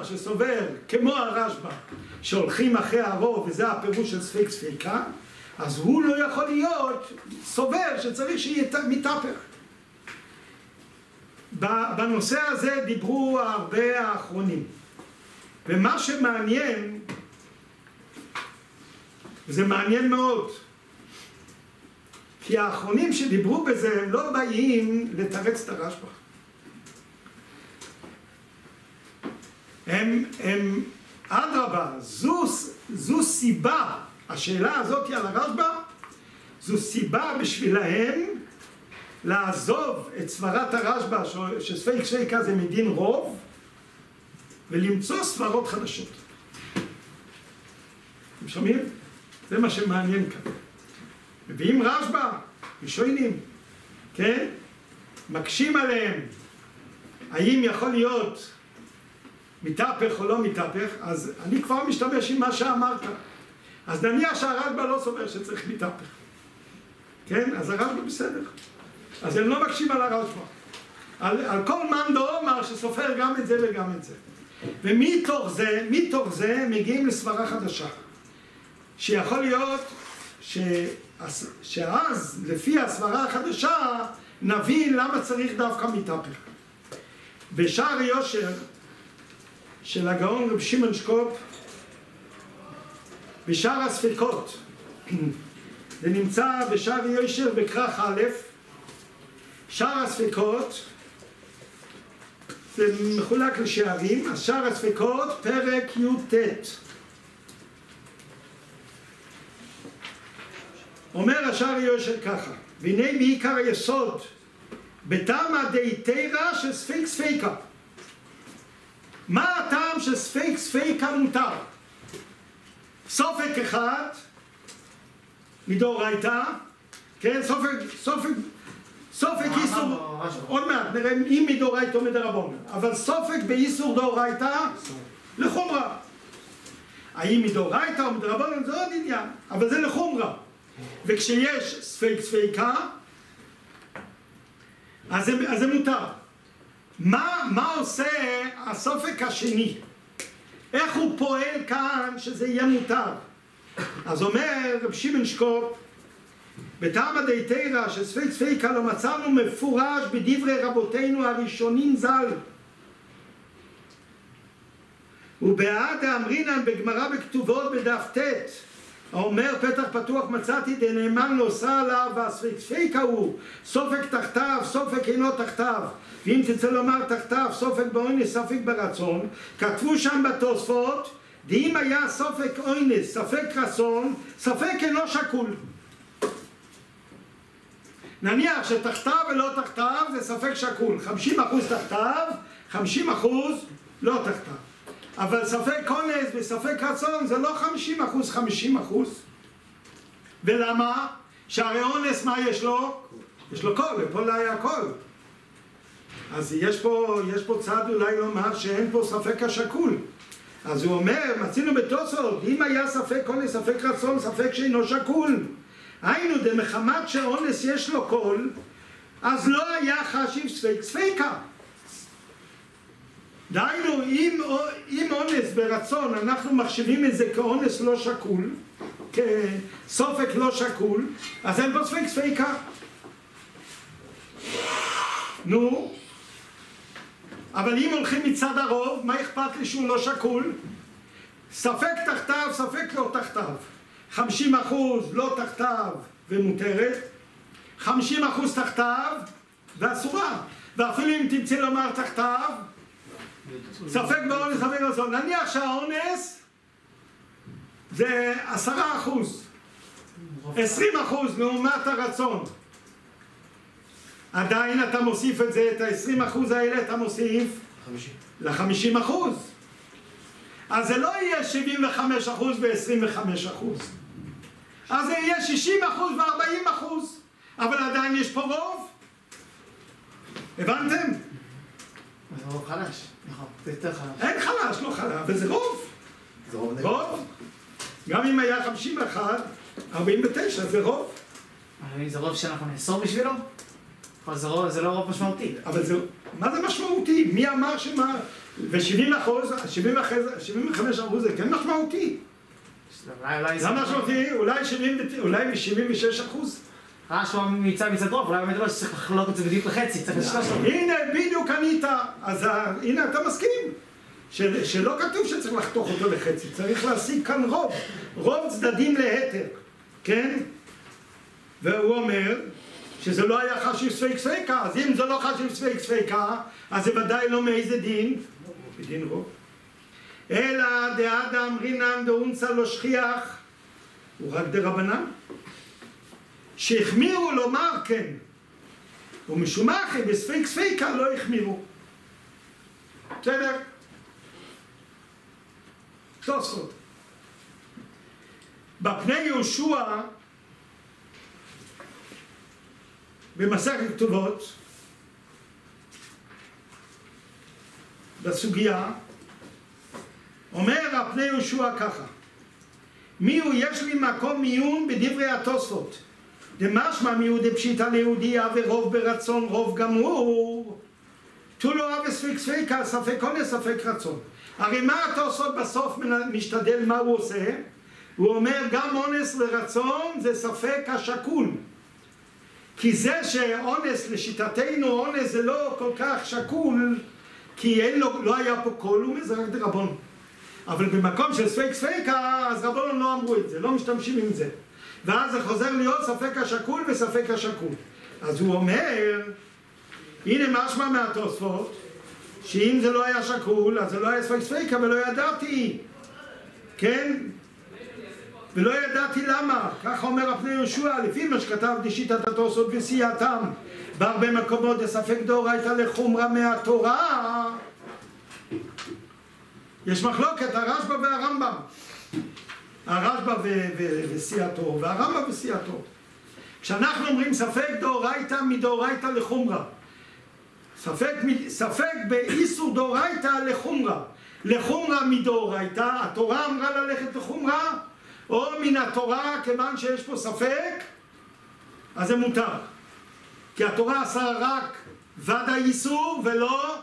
Speaker 1: שסובר, כמו הרשב"א, שהולכים אחרי הרוב, וזה הפירוש של ספיק ספיקה, אז הוא לא יכול להיות סובר שצריך שיהיה מתהפך. בנושא הזה דיברו הרבה האחרונים. ומה שמעניין, וזה מעניין מאוד, כי האחרונים שדיברו בזה הם לא באים לתרץ את הרשב"א. הם, הם, אדרבה, זו, זו סיבה, השאלה הזאת על הרשב"א, זו סיבה בשבילהם לעזוב את סברת הרשב"א שספייק שייקה זה מדין רוב ולמצוא סברות חדשות. אתם שומעים? זה מה שמעניין כאן. מביאים רשב"א, ראשונים, כן? מקשים עליהם האם יכול להיות מתהפך או לא מתהפך, אז אני כבר משתמש עם מה שאמרת. אז נניח שהרשב"א לא סובר שצריך מתהפך. כן? אז הרשב"א בסדר. אז הם לא מקשים על הרשב"א. על, על כל מאן דאמר שסופר גם את זה וגם את זה. ומתוך זה, מתוך זה מגיעים לסברה חדשה. שיכול להיות ש, שאז, לפי הסברה החדשה, נבין למה צריך דווקא מתהפך. בשער יושר של הגאון רב שמעון שקופ, בשער הספקות, [clears throat] זה נמצא בשער יושר בכרך א', שער הספקות, זה מחולק לשערים, אז שער הספקות, פרק י"ט. אומר השאר יושר ככה, והנה בעיקר היסוד, בתמא דהיתרא של ספק ספיקה. מה הטעם של ספק ספיקה מותר? סופק אחד, מדאורייתא, כן, סופק, סופק, סופק איסור,
Speaker 2: אמרנו, רש"י?
Speaker 1: עוד מעט נראה אם מדאורייתא או מדרבנן, אבל סופק באיסור דאורייתא לחומרה. האם מדאורייתא או מדרבנן זה עוד עניין, אבל זה לחומרה. וכשיש ספק ספיקה, אז זה, אז זה מותר. מה, מה עושה הסופק השני? איך הוא פועל כאן שזה יהיה מותר? אז אומר רב שמעון שקופ, בטעמא דייתרא שספק ספיקה לא מצאנו מפורש בדברי רבותינו הראשונים ז"ל. ובעד האמרינן בגמרא בכתובות בדף ט' האומר פתח פתוח מצאתי דנאמן לא עושה עליו והספק ספיקה הוא סופק תחתיו סופק אינו תחתיו. ואם תרצה לומר תחתיו סופק באונס ספק ברצון. כתבו שם בתוספות דאם היה סופק אונס ספק רצון ספק אינו שקול. נניח שתחתיו ולא תחתיו זה ספק שקול. 50% תחתיו 50% לא תחתיו אבל ספק אונס וספק רצון זה לא 50 אחוז, 50 אחוז. ולמה? שהרי אונס מה יש לו? יש לו קול, לפה לא היה קול. אז יש פה, יש פה צד אולי לומר שאין פה ספק השקול. אז הוא אומר, מצינו בתוספות, אם היה ספק אונס, ספק רצון, ספק שאינו שקול. היינו, דמחמת שאונס יש לו קול, אז לא היה חשיב ספק ספיקה. דהיינו, אם, אם אונס ברצון אנחנו מחשיבים את זה כאונס לא שקול, כסופק לא שקול, אז אין פה ספק ספיקה. נו, אבל אם הולכים מצד הרוב, מה אכפת לי שהוא לא שקול? ספק תחתיו, ספק לא תחתיו. 50 אחוז לא תחתיו ומותרת, 50 אחוז תחתיו ואסורה. ואפילו אם תרצה לומר תחתיו, ספק באונס, ספק רצון. נניח שהאונס זה עשרה אחוז, עשרים אחוז לעומת הרצון. עדיין אתה מוסיף את זה, את העשרים אחוז האלה אתה מוסיף לחמישים אחוז. אז זה לא יהיה שבעים וחמש אחוז ועשרים וחמש אחוז. אז זה יהיה שישים אחוז וארבעים אחוז. אבל עדיין יש פה רוב. הבנתם?
Speaker 2: זה רוב חלש, נכון, זה יותר חלש.
Speaker 1: אין חלש, לא חלש, אבל זה רוב.
Speaker 7: זה רוב.
Speaker 1: רוב. גם אם היה 51, 49 זה רוב.
Speaker 2: זה רוב שאנחנו נאסור בשבילו? אבל זה רוב- זה לא רוב משמעותי.
Speaker 1: אבל זה, מה זה משמעותי? מי אמר שמה... ו-70 אחוז, 75 אחוז זה כן משמעותי.
Speaker 2: אולי, אולי זה...
Speaker 1: למה משמעותי? אולי 70, ו- אולי 76 אחוז?
Speaker 2: רעש הוא מצד מצד רוב, אולי באמת לא שצריך לחלוק את זה בדיוק לחצי, צריך לשלוש לו.
Speaker 1: הנה, בדיוק ענית. אז הנה, אתה מסכים. של, שלא כתוב שצריך לחתוך אותו לחצי, צריך להשיג כאן רוב. רוב צדדים להתר, כן? והוא אומר שזה לא היה חשיב ספק ספיקה, אז אם זה לא חשיב ספק ספיקה, אז זה ודאי לא מאיזה דין? בדין רוב. אלא דאדם רינן דאונסה לא שכיח, הוא רק דרבנן. שהחמירו לומר כן, ומשום מה אחי בספק ספיקה לא החמירו. בסדר? תוספות. בפני יהושע, במסכת כתובות, בסוגיה, אומר הפני יהושע ככה: מי הוא יש לי מקום מיון בדברי התוספות דמשמע מיהודי פשיטא ליהודייה ורוב ברצון רוב גמור. תו לא אב ספק ספיקה ספק אונס ספק רצון. הרי מה התוספות בסוף מנ- משתדל מה הוא עושה? הוא אומר גם אונס ורצון זה ספק השקול. כי זה שאונס לשיטתנו אונס זה לא כל כך שקול כי אין לו, לא היה פה קול הוא מזה רק דרבון. אבל במקום של ספק ספיקה, אז רבנו לא אמרו את זה, לא משתמשים עם זה. ואז זה חוזר להיות ספק השקול וספק השקול. אז הוא אומר, הנה משמע מהתוספות, שאם זה לא היה שקול, אז זה לא היה ספק ספיקה ולא ידעתי. כן? ולא ידעתי למה, ככה אומר הפני יהושע, לפי מה שכתב דשיטת התוספות וסייעתם, בהרבה מקומות בספק דאורייתא לחומרא מהתורה. יש מחלוקת, הרשב"א והרמב"ם. הרשב"א וסיעתו, והרמב"ם וסיעתו. כשאנחנו אומרים ספק דאורייתא מדאורייתא לחומרא, ספק, ספק באיסור דאורייתא לחומרא, לחומרא מדאורייתא, התורה אמרה ללכת לחומרא, או מן התורה, כיוון שיש פה ספק, אז זה מותר. כי התורה עשה רק ודאי איסור ולא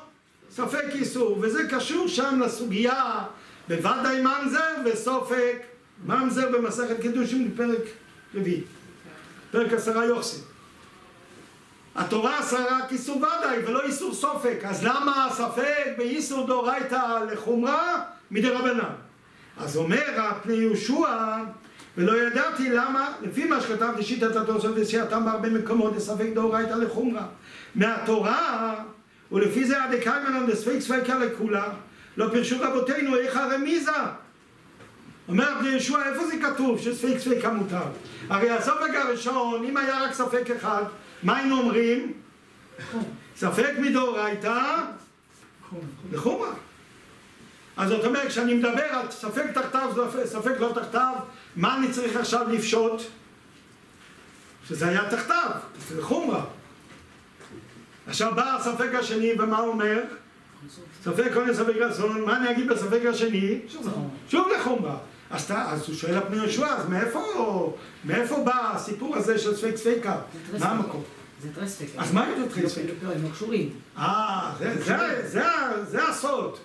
Speaker 1: ספק איסור, וזה קשור שם לסוגיה בוודאי ממזר וסופק ממזר במסכת קידושים בפרק רביעי, פרק עשרה יוחסין. התורה עשה רק איסור ודאי ולא איסור סופק, אז למה הספק באיסור דאורייתא לחומרה מדי רבנן? אז אומר הפני יהושע, ולא ידעתי למה, לפי מה שכתב לשיטת התוספות וסייעתם בהרבה מקומות, לספק דאורייתא לחומרה. מהתורה, ולפי זה עדי קיימנון דספק ספקה לכולה, לא פירשו רבותינו איך הרמיזה. אומר רבי יהושע, איפה זה כתוב שספק ספקה מותר? הרי הספק הראשון, אם היה רק ספק אחד, מה היינו אומרים? ספק מדאורייתא לחומרה. אז זאת אומרת, כשאני מדבר על ספק תחתיו, ספק לא תחתיו, מה אני צריך עכשיו לפשוט? שזה היה תחתיו, זה חומרה. עכשיו בא הספק השני, ומה הוא אומר? ספק עונש ספק רצון, מה אני אגיד בספק השני? שוב לחומרה. אז, אתה, אז הוא שואל הפני יהושע, אז מאיפה, מאיפה בא הסיפור הזה של ספק ספקה?
Speaker 7: זה
Speaker 1: מה המקום?
Speaker 7: זה טרספק.
Speaker 1: אז מה זה טרספק?
Speaker 7: לא, הם לא קשורים.
Speaker 1: אה, זה, הסוד.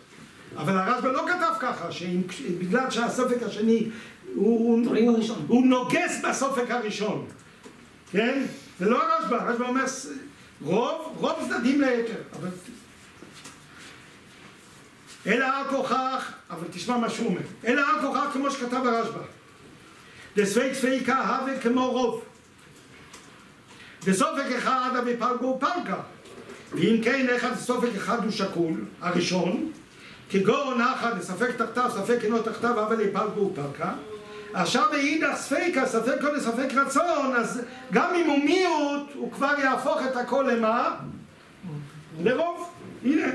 Speaker 1: אבל הרשב"א לא כתב ככה, שבגלל שהסופק השני הוא, הוא. הוא נוגס בסופק הראשון, כן? זה לא הרשב"א, הרשב"א אומר רוב, רוב צדדים ליתר, אבל... אלא על כוכך, אבל תשמע מה שהוא אומר, אלא על כוכך כמו שכתב הרשב"א, דספק ספיקה הווה כמו רוב, וסופק אחד אבי פלגו ופלגה, ואם כן, אחד סופק אחד הוא שקול, הראשון, כגון אחת לספק תחתיו, ספק אינו תחתיו, אבל יפלגו ופלגה. עכשיו מאידך ספיקה, ספק כל לספק רצון, אז גם אם הוא מיעוט, הוא כבר יהפוך את הכל למה? לרוב. הנה.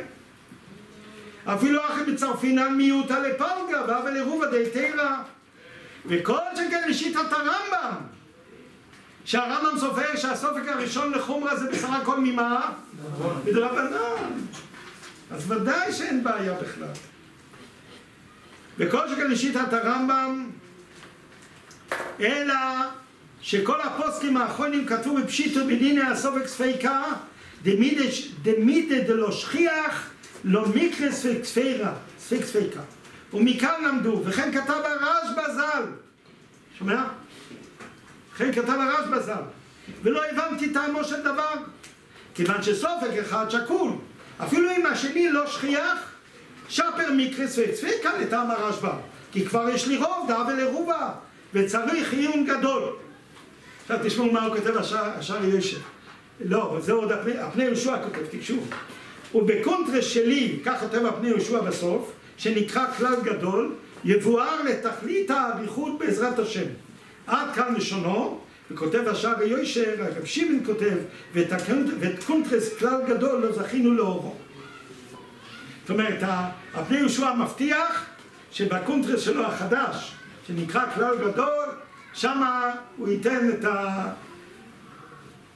Speaker 1: אפילו אחרי מצרפינן מיעוטה לפלגה, ואבל עירובה די תירא. וכל שכן לשיטת הרמב"ם, שהרמב"ם סופר שהסופק הראשון לחומרה זה בסך הכל ממה? מדרבנן. אז ודאי שאין בעיה בכלל. וכל שכן לשיטת הרמב"ם, אלא שכל הפוסקים האחרונים כתבו בפשיטו בדיני הסופק ספיקה, דמידה דלא שכיח, לא מקרה ספק ספירה, ספק ספיקה. ומכאן למדו, וכן כתב הרשב"א ז"ל, שומע? וכן כתב הרשב"א ז"ל, ולא הבנתי טעמו של דבר, כיוון שסופק אחד שקול, אפילו אם השני לא שכיח, שפר מקרס וצפיקה לטעם הרשב"א, כי כבר יש לי רוב דאבה לרובה, וצריך עיון גדול. עכשיו תשמעו מה הוא כותב השער יושב. לא, זה עוד הפני, יהושע כותב, תקשו. ובקונטרס שלי, כך כותב הפני יהושע בסוף, שנקרא כלל גדול, יבואר לתכלית האריכות בעזרת השם. עד כאן לשונו, וכותב השער יושר, הרב שמעון כותב, ואת, הקונט, ואת קונטרס כלל גדול לא זכינו לאורו. זאת אומרת, הפני יהושע מבטיח שבקונטרס שלו החדש, שנקרא כלל גדול, שמה הוא ייתן את, ה...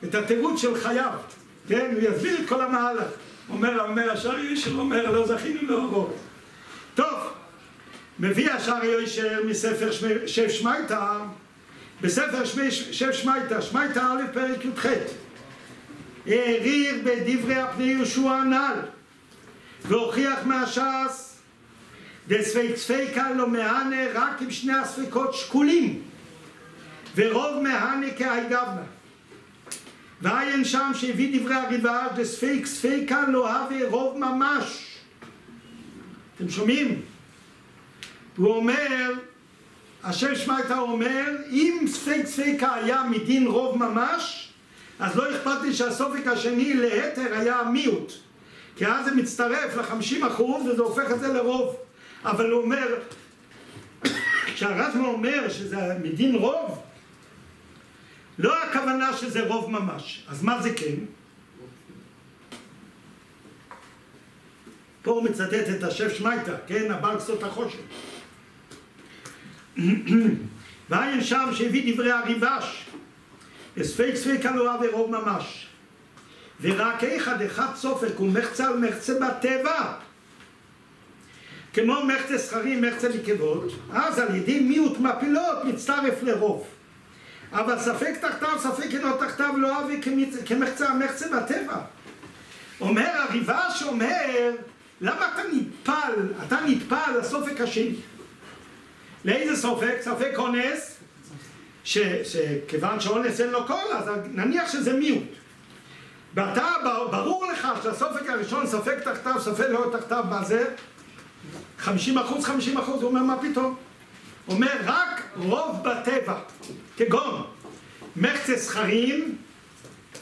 Speaker 1: את התירוץ של חייו, כן? הוא יסביר את כל המהלך. אומר, אומר השער יושר, אומר, לא זכינו לאורו. טוב, מביא השער יושר מספר שמי- שף שמייתא, בספר שמי- שף שמייתא, שמייתא א' פרק י"ח, העריר בדברי הפני יהושע הנ"ל, והוכיח מהש"ס, דספק ספיקה לא מהנה רק אם שני הספקות שקולים, ורוב מהנה כאי גבנה. ועיין שם שהביא דברי הריבה, דספק ספיקה לא הווה רוב ממש. אתם שומעים? הוא אומר, השם שמעתה אומר, אם ספק ספיקה היה מדין רוב ממש, אז לא אכפת לי שהסופק השני להתר היה מיעוט. כי אז זה מצטרף ל-50% וזה הופך את זה לרוב. אבל הוא אומר [coughs] כשהרשב"א אומר שזה מדין רוב, לא הכוונה שזה רוב ממש. אז מה זה כן? פה הוא מצטט את השף שמייטה, כן? הבעל כסות החושן. ועין שם שהביא דברי הריבש, וספק ספק הלואה ורוב ממש. ורק אחד אחד סופק ומחצה על מחצה בטבע. כמו מחצה זכרים, מחצה נקבות, אז על ידי מיעוט מפילות מצטרף לרוב. אבל ספק תחתיו, ספק אינו תחתיו, לא אבי כמחצה המחצה בטבע. אומר הריבש אומר, למה אתה נטפל, אתה נטפל לסופק השני? לאיזה סופק? ספק אונס, ש, שכיוון שאונס אין לו קול, אז נניח שזה מיעוט. ואתה, ברור לך שהסופק הראשון, ספק תחתיו, ספק לא תחתיו, מה זה? 50 אחוז, 50 אחוז, הוא אומר, מה פתאום? אומר, רק רוב בטבע, כגון מחצה זכרים,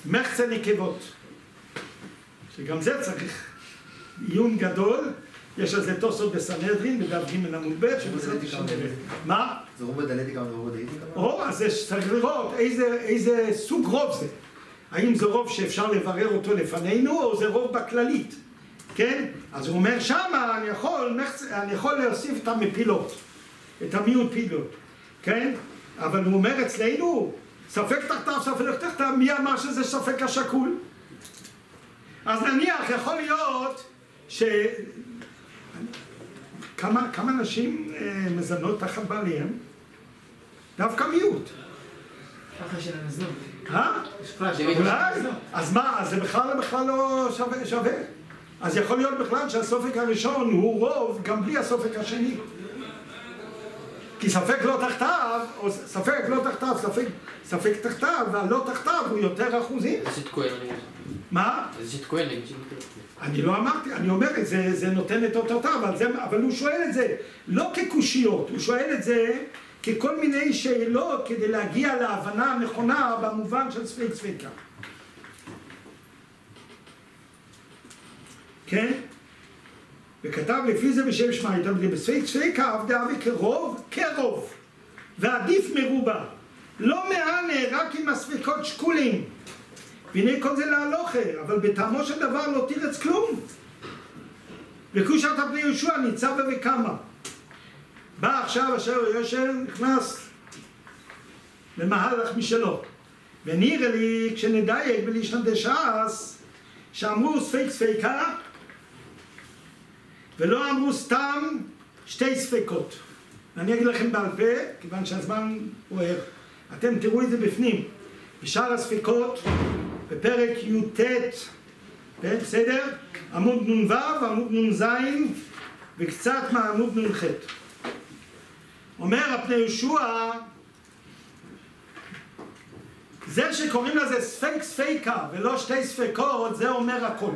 Speaker 1: מחצה נקבות. שגם זה צריך עיון גדול, יש על זה תוספות בסנהדרין, בדף ג' עמוד ב', שבזה תשמע. מה?
Speaker 7: זה רוב בדלתיקה ורוב בדאיתיקה?
Speaker 1: או, אז צריך לראות איזה, איזה סוג רוב זה. האם זה רוב שאפשר לברר אותו לפנינו, או זה רוב בכללית, כן? אז הוא אומר שמה אני יכול, אני יכול להוסיף את המפילות, את המיעוט פילות, כן? אבל הוא אומר אצלנו, ספק תחתיו, ספק תחתיו, מי אמר שזה ספק השקול? אז נניח, יכול להיות ש... כמה, כמה נשים אה, מזנות תחת בעליהם? דווקא מיעוט.
Speaker 2: ככה של הנזלות.
Speaker 1: אה? אז מה, אז זה בכלל בכלל לא שווה. אז יכול להיות בכלל שהסופק הראשון הוא רוב גם בלי הסופק השני. כי ספק לא תחתיו, או ספק לא תחתיו, ספק, ספק תחתיו, והלא תחתיו הוא יותר אחוזים.
Speaker 5: זה שתקוין, אני
Speaker 1: מה?
Speaker 5: זה שתקוין, נגיד.
Speaker 1: אני לא אמרתי, אני אומר את זה, זה נותן את אותותיו, אבל, זה, אבל הוא שואל את זה לא כקושיות, הוא שואל את זה ככל מיני שאלות כדי להגיע להבנה הנכונה במובן של ספק ספקה. כן? וכתב לפי זה בשם שמעיתא, בספק ספקה עבדה אבי כרוב, כרוב, ועדיף מרובה. לא מענה רק עם הספקות שקולים. והנה כל זה להלוכה, אבל בטעמו של דבר לא תירץ כלום. וקושת הפני יהושע ניצבה וקמה. בא עכשיו אשר יושר, נכנס למהלך משלו. ונראה לי, כשנדייק בלישנת דש"ס, שאמרו ספק ספקה, ולא אמרו סתם שתי ספקות. אני אגיד לכם בעל פה, כיוון שהזמן בוער. אתם תראו את זה בפנים. בשאר הספקות, בפרק י"ט, בסדר? עמוד נ"ו, עמוד נ"ז וקצת מעמוד נ"ח. אומר הפני יהושע, זה שקוראים לזה ספק ספיקה ולא שתי ספקות, זה אומר הכל.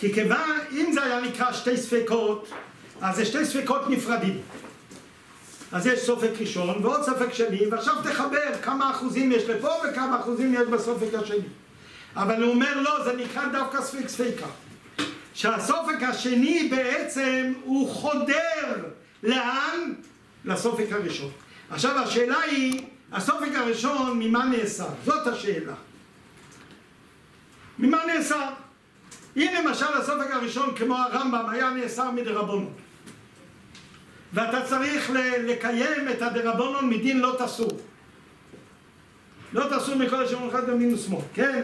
Speaker 1: כי כיוון, אם זה היה נקרא שתי ספקות, אז זה שתי ספקות נפרדים. אז יש סופק ראשון ועוד סופק שני, ועכשיו תחבר כמה אחוזים יש לפה וכמה אחוזים יש בסופק השני. אבל הוא אומר לא, זה נקרא דווקא ספק ספיקה. שהסופק השני בעצם הוא חודר לאן? לסופק הראשון. עכשיו השאלה היא, הסופק הראשון ממה נאסר? זאת השאלה. ממה נאסר? אם למשל הסופק הראשון כמו הרמב"ם היה נאסר מדרבנון ואתה צריך לקיים את הדרבנון מדין לא תסור לא תסור מכל השם אחד במין ושמאל, כן?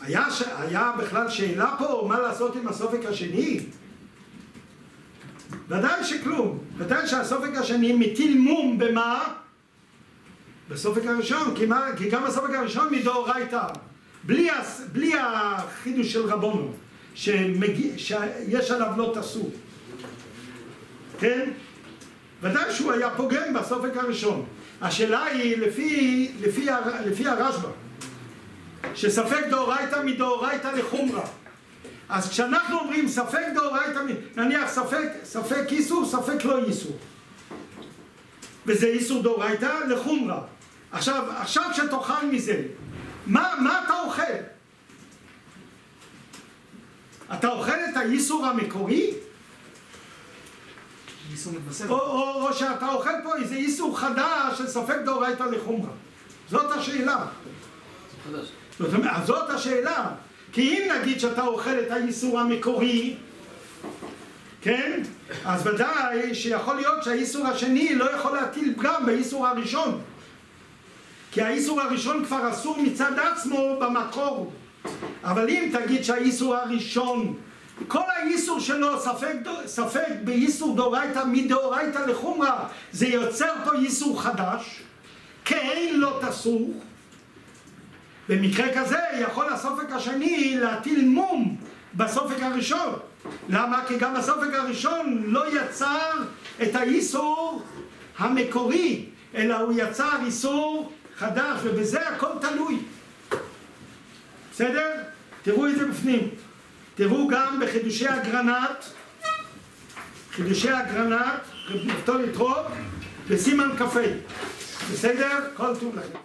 Speaker 1: היה, ש... היה בכלל שאלה פה מה לעשות עם הסופק השני? ודאי שכלום, ודאי שהסופק השני מטיל מום במה? בסופק הראשון, כי, מה, כי גם הסופק הראשון מדאורייתא, בלי, בלי החידוש של רבונו, שמגיע, שיש עליו לא תסור, כן? ודאי שהוא היה פוגם בסופק הראשון. השאלה היא לפי, לפי, לפי הרשב"א, שספק דאורייתא מדאורייתא לחומרא. אז כשאנחנו אומרים ספק דאורייתא, נניח ספק, ספק איסור, ספק לא איסור. וזה איסור דאורייתא לחומרא. עכשיו, עכשיו שתאכל מזה, מה, מה אתה אוכל? אתה אוכל את האיסור המקורי? או, או, או שאתה אוכל פה איזה איסור חדש של ספק דאורייתא לחומרא. זאת השאלה. זאת אומרת, זאת השאלה. כי אם נגיד שאתה אוכל את האיסור המקורי, כן? אז ודאי שיכול להיות שהאיסור השני לא יכול להטיל פגם באיסור הראשון. כי האיסור הראשון כבר אסור מצד עצמו במקור. אבל אם תגיד שהאיסור הראשון, כל האיסור שלו ספק, ספק באיסור דאורייתא מדאורייתא לחומרא, זה יוצר פה איסור חדש, כאין לא תסור. במקרה כזה יכול הסופק השני להטיל מום בסופק הראשון. למה? כי גם הסופק הראשון לא יצר את האיסור המקורי, אלא הוא יצר איסור חדש, ובזה הכל תלוי. בסדר? תראו את זה בפנים. תראו גם בחידושי אגרנט, חידושי אגרנט, רב נפתול יתרו, בסימן כ"ה. בסדר? כל טוב לכם.